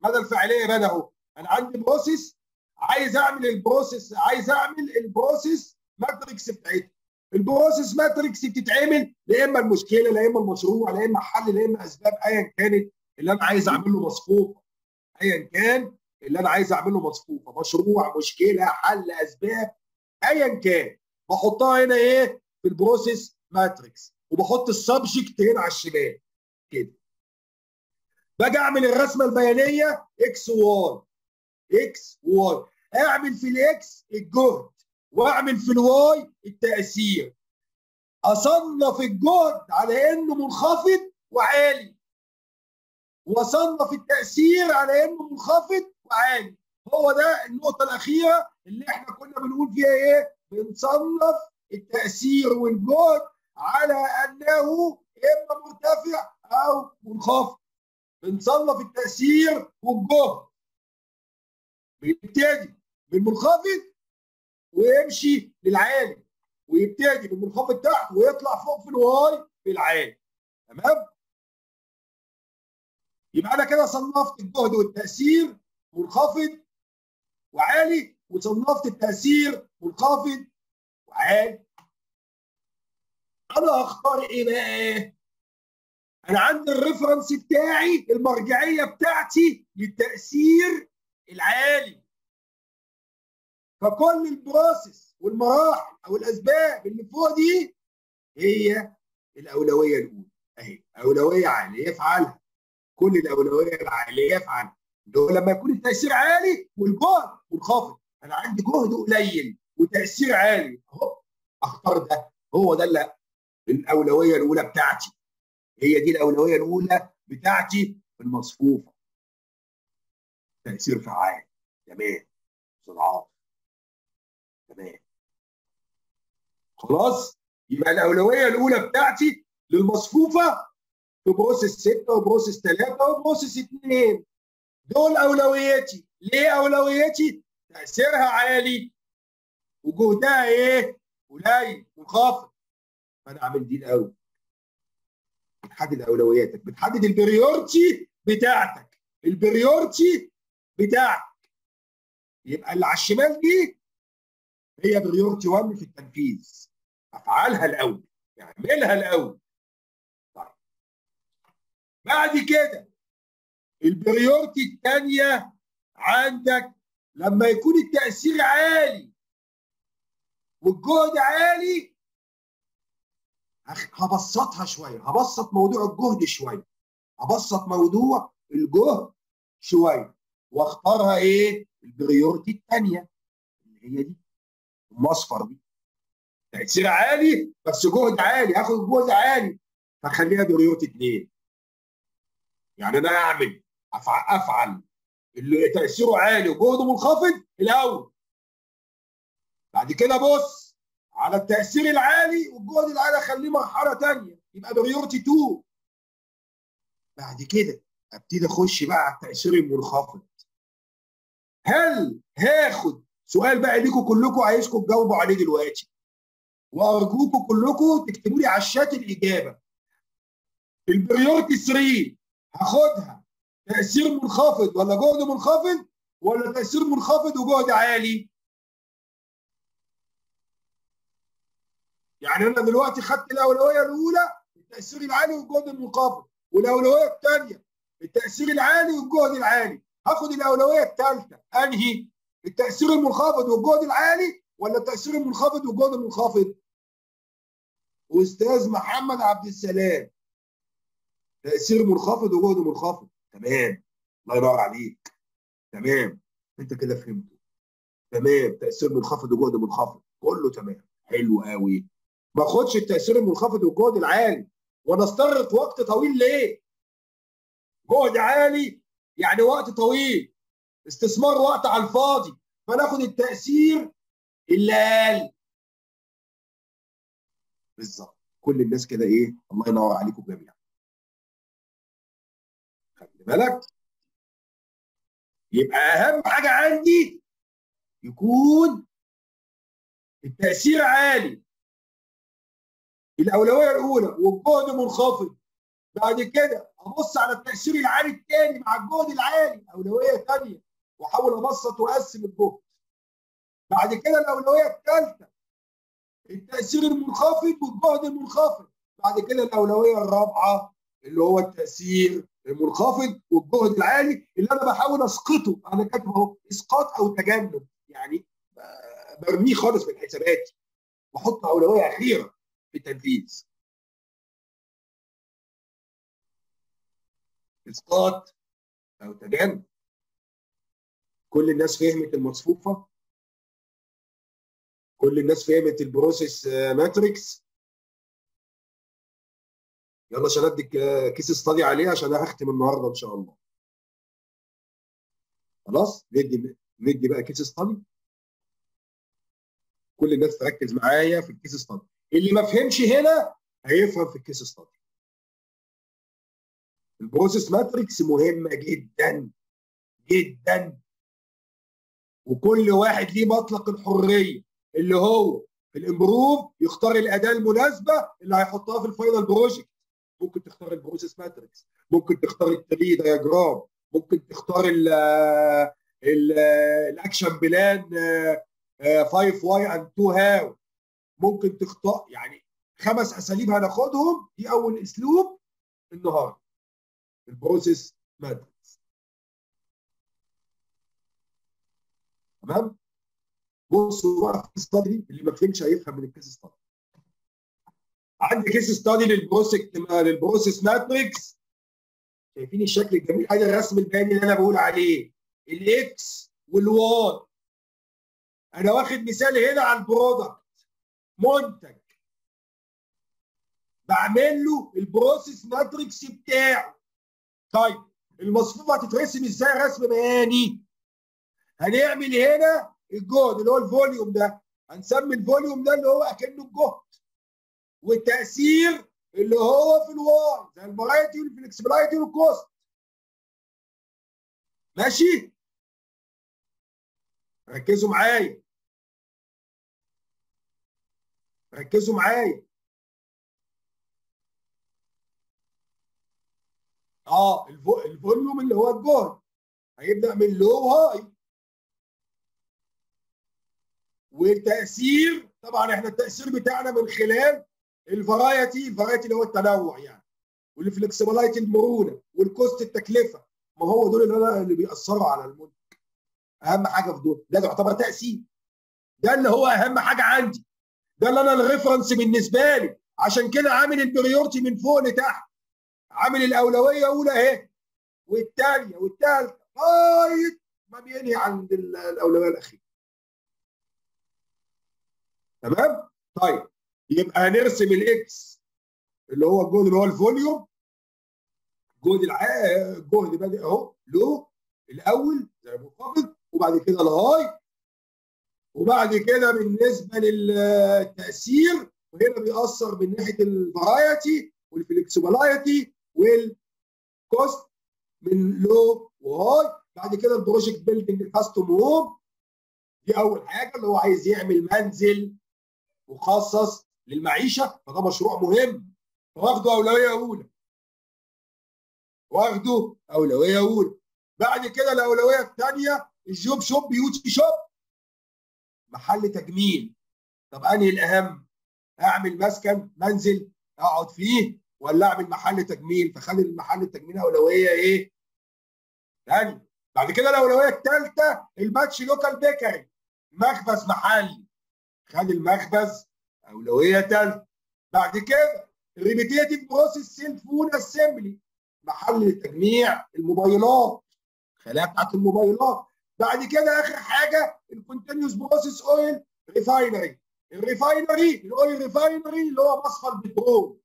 مدى الفاعلية بان أهو. أنا عندي process عايز اعمل ال process عايز اعمل ال process matrix بتاعتها. ال process matrix بتتعمل لا إما المشكلة لا إما المشروع لا إما حل لا إما أسباب ايا كانت اللي أنا عايز اعمل له مصفوفة. ايا كان اللي أنا عايز اعمل له مصفوفة. مشروع مشكلة حل أسباب ايا كان. بحطها هنا إيه؟ في ال process matrix. وبحط ال subject هنا على الشمال. كده. باجي أعمل الرسمة البيانية إكس واي إكس واي. اعمل في ال X الجهد واعمل في ال Y التأثير. أصنف الجهد على إنه منخفض وعالي. وأصنف التأثير على إنه منخفض وعالي. هو ده النقطة الأخيرة اللي إحنا كنا بنقول فيها إيه؟ بنصنف التأثير والجهد على أنه إما مرتفع أو منخفض. بنصنف التأثير والجهد. بيبتدي بالمنخفض ويمشي للعالي ويبتدي بالمنخفض تحت ويطلع فوق في الواي في العالي. تمام؟ يبقى أنا كده صنفت الجهد والتأثير منخفض وعالي وصنفت التأثير منخفض وعالي. أنا هختار إيه بقى؟ أنا عندي ال reference بتاعي المرجعية بتاعتي للتأثير العالي. فكل ال process والمراحل أو الأسباب اللي فوق دي هي الأولوية الأولى. أهي أولوية عالية افعلها كل الأولوية العالية افعلها اللي هو لما يكون التأثير عالي والجهد منخفض أنا عندي جهد قليل وتأثير عالي. أهو أختار ده. هو ده اللي الأولوية الأولى بتاعتي. هي دي الأولوية الأولى بتاعتي المصفوفة. تأثير فعال. تمام سرعات تمام خلاص؟ يبقى الأولوية الأولى بتاعتي للمصفوفة في process 6 و process 3 و process 2 دول أولوياتي. ليه أولوياتي؟ تأثيرها عالي. وجهدها إيه؟ قليل. منخفض فانا أعمل دي الأول. بتحدد أولوياتك. بتحدد ال priority بتاعتك. ال priority بتاعتك يبقى اللي على الشمال دي هي priority 1 في التنفيذ. افعلها الأول اعملها الأول. طيب. بعد كده ال priority الثانية عندك لما يكون التأثير عالي والجهد عالي هبسطها شوية هبسط موضوع الجهد شوية هبسط موضوع الجهد شوية. واختارها إيه؟ ال priority الثانية اللي هي دي. المصفر دي. تاثير عالي بس جهد عالي. هاخد جهد عالي. فخليها priority اثنين يعني أنا اعمل افعل, أفعل. اللي تأثيره عالي وجهده منخفض الأول. بعد كده بص على التأثير العالي والجهد العالي أخليه مرحلة ثانية يبقى priority 2 بعد كده أبتدي أخش بقى على التأثير المنخفض. هل هاخد سؤال بقى ليكم كلكم عايزكم تجاوبوا عليه دلوقتي. وارجوكم كلكم تكتبوا لي على الشات الإجابة. البريورتي 3 هاخدها. تأثير منخفض ولا جهد منخفض ولا تأثير منخفض وجهد عالي؟ يعني أنا دلوقتي خدت الأولوية الأولى التأثير العالي والجهد المنخفض والأولوية الثانية التأثير العالي والجهد العالي. هاخد الأولوية الثالثة. أنهي؟ التأثير المنخفض والجهد العالي ولا التأثير المنخفض والجهد المنخفض؟ أستاذ محمد عبد السلام. تأثير منخفض وجهد منخفض. تمام. الله ينور عليك. تمام. أنت كده فهمته. تمام. تأثير منخفض وجهد منخفض. كله تمام. حلو قوي ما أخدش التأثير المنخفض والجهد العالي. وأنا أستغرق وقت طويل ليه؟ جهد عالي يعني وقت طويل استثمار وقت على الفاضي فناخد التأثير اللي أقل بالظبط. كل الناس كده إيه الله ينور عليكم جميعا. خلي بالك. يبقى أهم حاجة عندي يكون التأثير عالي. الأولوية الأولى والجهد منخفض. بعد كده أبص على التأثير العالي الثاني مع الجهد العالي أولوية ثانية وأحاول أبسط وأقسم الجهد. بعد كده الأولوية الثالثه التأثير المنخفض والجهد المنخفض. بعد كده الأولوية الرابعة اللي هو التأثير المنخفض والجهد العالي اللي أنا بحاول أسقطه. أنا كاتب أهو إسقاط أو تجنب. يعني برميه خالص من حساباتي. واحط أولوية أخيرة في التنفيذ. إسقاط أو تجنب. كل الناس فهمت المصفوفة؟ كل الناس فهمت ال process matrix؟ يلا عشان اديك case study عليه عشان هختم النهارده إن شاء الله. خلاص؟ ندي ندي بقى case study كل الناس تركز معايا في ال case study اللي ما فهمش هنا هيفهم في ال case study ال process matrix مهمه جدا جدا. وكل واحد ليه مطلق الحرية اللي هو ال improve يختار الأداة المناسبة اللي هيحطها في ال final project. ممكن تختار ال process matrix ممكن تختار ال tree diagram ممكن تختار ال ال action plan 5 Why and 2 How ممكن تختار يعني خمس أساليب هناخدهم دي أول أسلوب النهارده. ال process matrix. تمام؟ بصوا بقى في study اللي ما فهمش هيفهم من ال case study عندي case study لل process لل process matrix. شايفين الشكل الجميل؟ ادي الرسم البياني اللي أنا بقول عليه. ال X وال Y أنا واخد مثال هنا على ال product. منتج. بعمل له ال process matrix بتاعه. طيب المصفوفة هتترسم إزاي رسم بياني؟ هنعمل هنا الجهد اللي هو ال volume ده. هنسمي ال volume ده اللي هو أكنه الجهد. والتأثير اللي هو في ال Y زي ال variety وال flexibility وال cost ماشي؟ ركزوا معايا. ركزوا معايا. آه الفو... ال volume اللي هو الجهد هيبدأ من low high والتأثير طبعا إحنا التأثير بتاعنا من خلال ال variety ال variety اللي هو التنوع يعني وال flexibility المرونة وال cost التكلفة. ما هو دول اللي, اللي بيأثروا على المنتج. أهم حاجة في دول. ده يعتبر تأثير. ده اللي هو أهم حاجة عندي. ده اللي أنا ال reference بالنسبة لي. عشان كده عامل ال priority من فوق لتحت. عامل الأولوية أولى اهي والثانيه والثالثه لغاية ما بينهي عند الأولوية الأخيرة. تمام؟ طيب يبقى هنرسم ال X اللي هو الجهد اللي هو ال volume. الجهد الع... الجهد بادئ أهو low الأول زي منخفض وبعد كده ال high وبعد كده بالنسبة للتأثير وهنا بيأثر من ناحية ال variety وال flexibility وال cost من low و high بعد كده ال project building custom home دي أول حاجة اللي هو عايز يعمل منزل مخصص للمعيشة. فده مشروع مهم. واخده أولوية أولى. واخده أولوية أولى. بعد كده الأولوية الثانية ال job shop beauty shop. محل تجميل. طب أنهي الأهم؟ أعمل مسكن منزل أقعد فيه. ولا اعمل محل تجميل فخلي المحل التجميل أولوية إيه؟ ثاني بعد كده الأولوية الثالثه ال batch local bakery مخبز محلي خلي المخبز أولوية ثالثه بعد كده ال repetitive process cell phone assembly. محل تجميع الموبايلات. خلايا بتاعت الموبايلات. بعد كده آخر حاجة ال continuous process oil refinery. ال refinery ال oil refinery اللي هو مصفى البترول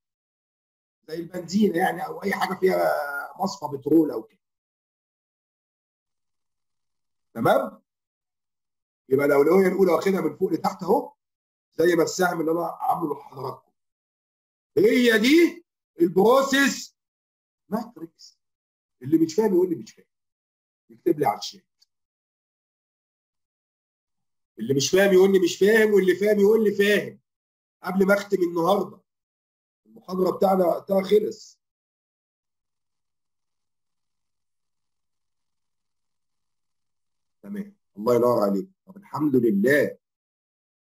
زي البنزين يعني أو أي حاجة فيها مصفى بترول أو كده. تمام؟ يبقى الاولويه الأولى واخدها من فوق لتحت أهو زي ما السهم اللي أنا عامله لحضراتكم. هي دي ال process matrix. اللي مش فاهم يقول لي مش فاهم. يكتب لي على الشات. اللي مش فاهم يقول لي مش فاهم واللي فاهم يقول لي فاهم. قبل ما أختم النهارده. المحاضرة بتاعنا وقتها خلص. تمام. الله ينور عليك. طب الحمد لله.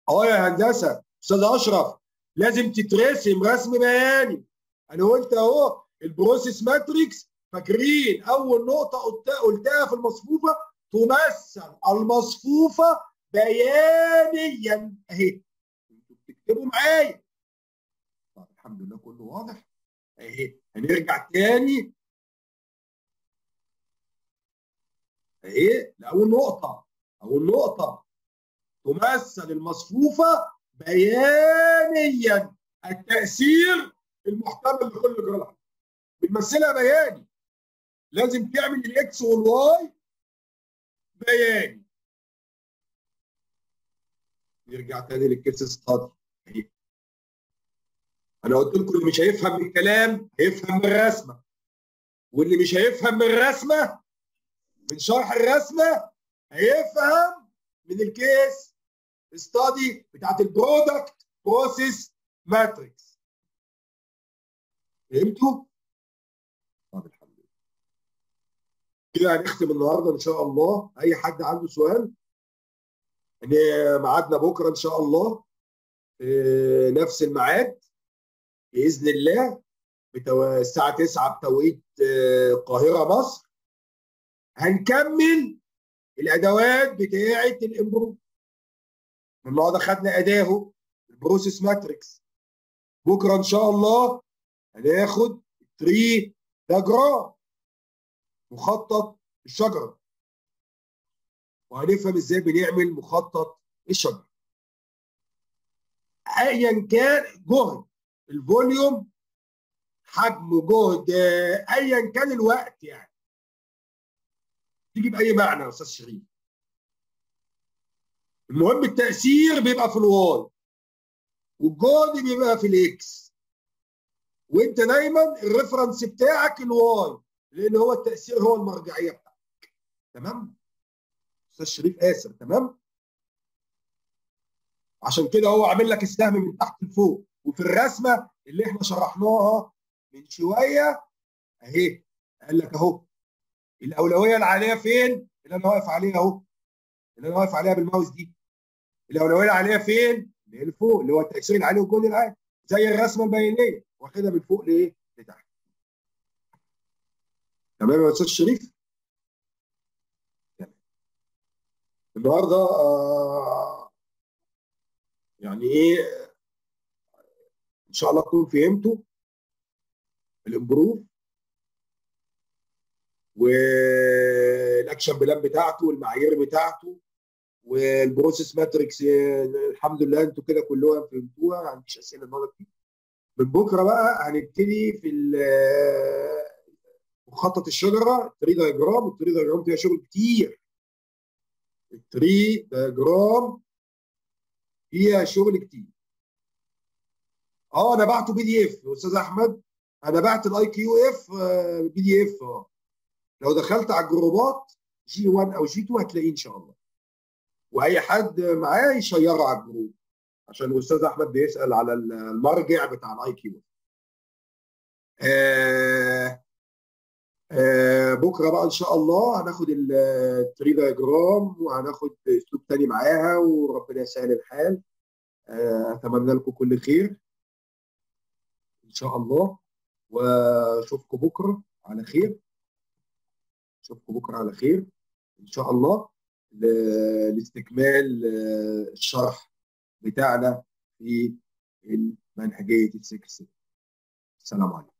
آه يا هندسة أستاذ أشرف لازم تترسم رسم بياني. أنا قلت أهو ال process matrix فاكرين أول نقطة قلتها في المصفوفة؟ تمثل المصفوفة بيانيا. أهي. أنتوا بتكتبوا معايا. الحمد لله كله واضح. أهي. هنرجع تاني. أهي لأول نقطة. أول نقطة. تمثل المصفوفة بيانيا التأثير المحتمل لكل جرعه بنمثلها بياني. لازم تعمل ال X وال Y بياني. نرجع تاني لل case study أنا قلت لكم اللي مش هيفهم الكلام هيفهم من الرسمة. واللي مش هيفهم من الرسمة من شرح الرسمة هيفهم من ال case study بتاعت ال product process matrix فهمتوا؟ طب الحمد لله. كده هنختم النهارده إن شاء الله. أي حد عنده سؤال؟ ان ميعادنا بكرة إن شاء الله. في نفس الميعاد. بإذن الله. الساعة 9 بتوقيت القاهرة مصر. هنكمل الأدوات بتاعة ال improve النهارده خدنا أداة ال process matrix. بكرة إن شاء الله هناخد tree diagram مخطط الشجره وهنفهم إزاي بنعمل مخطط الشجره ايا كان جهد. ال volume حجم جهد ايا كان الوقت يعني. تيجي بأي معنى يا أستاذ شريف؟ المهم التأثير بيبقى في ال Y والجهد بيبقى في ال X. وأنت دايما ال reference بتاعك ال Y لأن هو التأثير هو المرجعية بتاعتك. تمام؟ أستاذ شريف اسر تمام؟ عشان كده هو عامل لك السهم من تحت لفوق. وفي الرسمة اللي إحنا شرحناها من شوية اهي قال لك اهو الأولوية العالية فين؟ اللي أنا واقف عليها اهو اللي أنا واقف عليها بالماوس دي. الأولوية العالية فين؟ اللي فوق اللي هو التأثير العالي والجهد العالي. زي الرسمة البيانية واخدها من فوق لإيه؟ لتحت. تمام يا أستاذ شريف؟ النهارده آه يعني إيه؟ إن شاء الله تكونوا فهمتوا. ال improve. وال action plan بتاعته والمعايير بتاعته وال process matrix الحمد لله أنتوا كده كلها فهمتوها ما عنديش أسئلة النهارده كتير. من بكرة بقى هنبتدي في مخطط الشجرة ال tree diagram ال tree diagram فيها شغل كتير. ال tree diagram فيها شغل كتير. آه أنا بعته PDF أستاذ أحمد. أنا بعت ال IQF PDF آه. لو دخلت على الجروبات G 1 أو G 2 هتلاقيه إن شاء الله. وأي حد معاه يشيره على الجروب. عشان الاستاذ أحمد بيسأل على المرجع بتاع ال IQ آه آه بكرة بقى إن شاء الله هناخد ال tree diagram وهناخد أسلوب تاني معاها وربنا يسهل الحال. آه أتمنى لكم كل خير. إن شاء الله. وأشوفكم بكرة على خير. أشوفكم بكرة على خير. إن شاء الله. لاستكمال الشرح بتاعنا في منهجيه السكس السلام عليكم.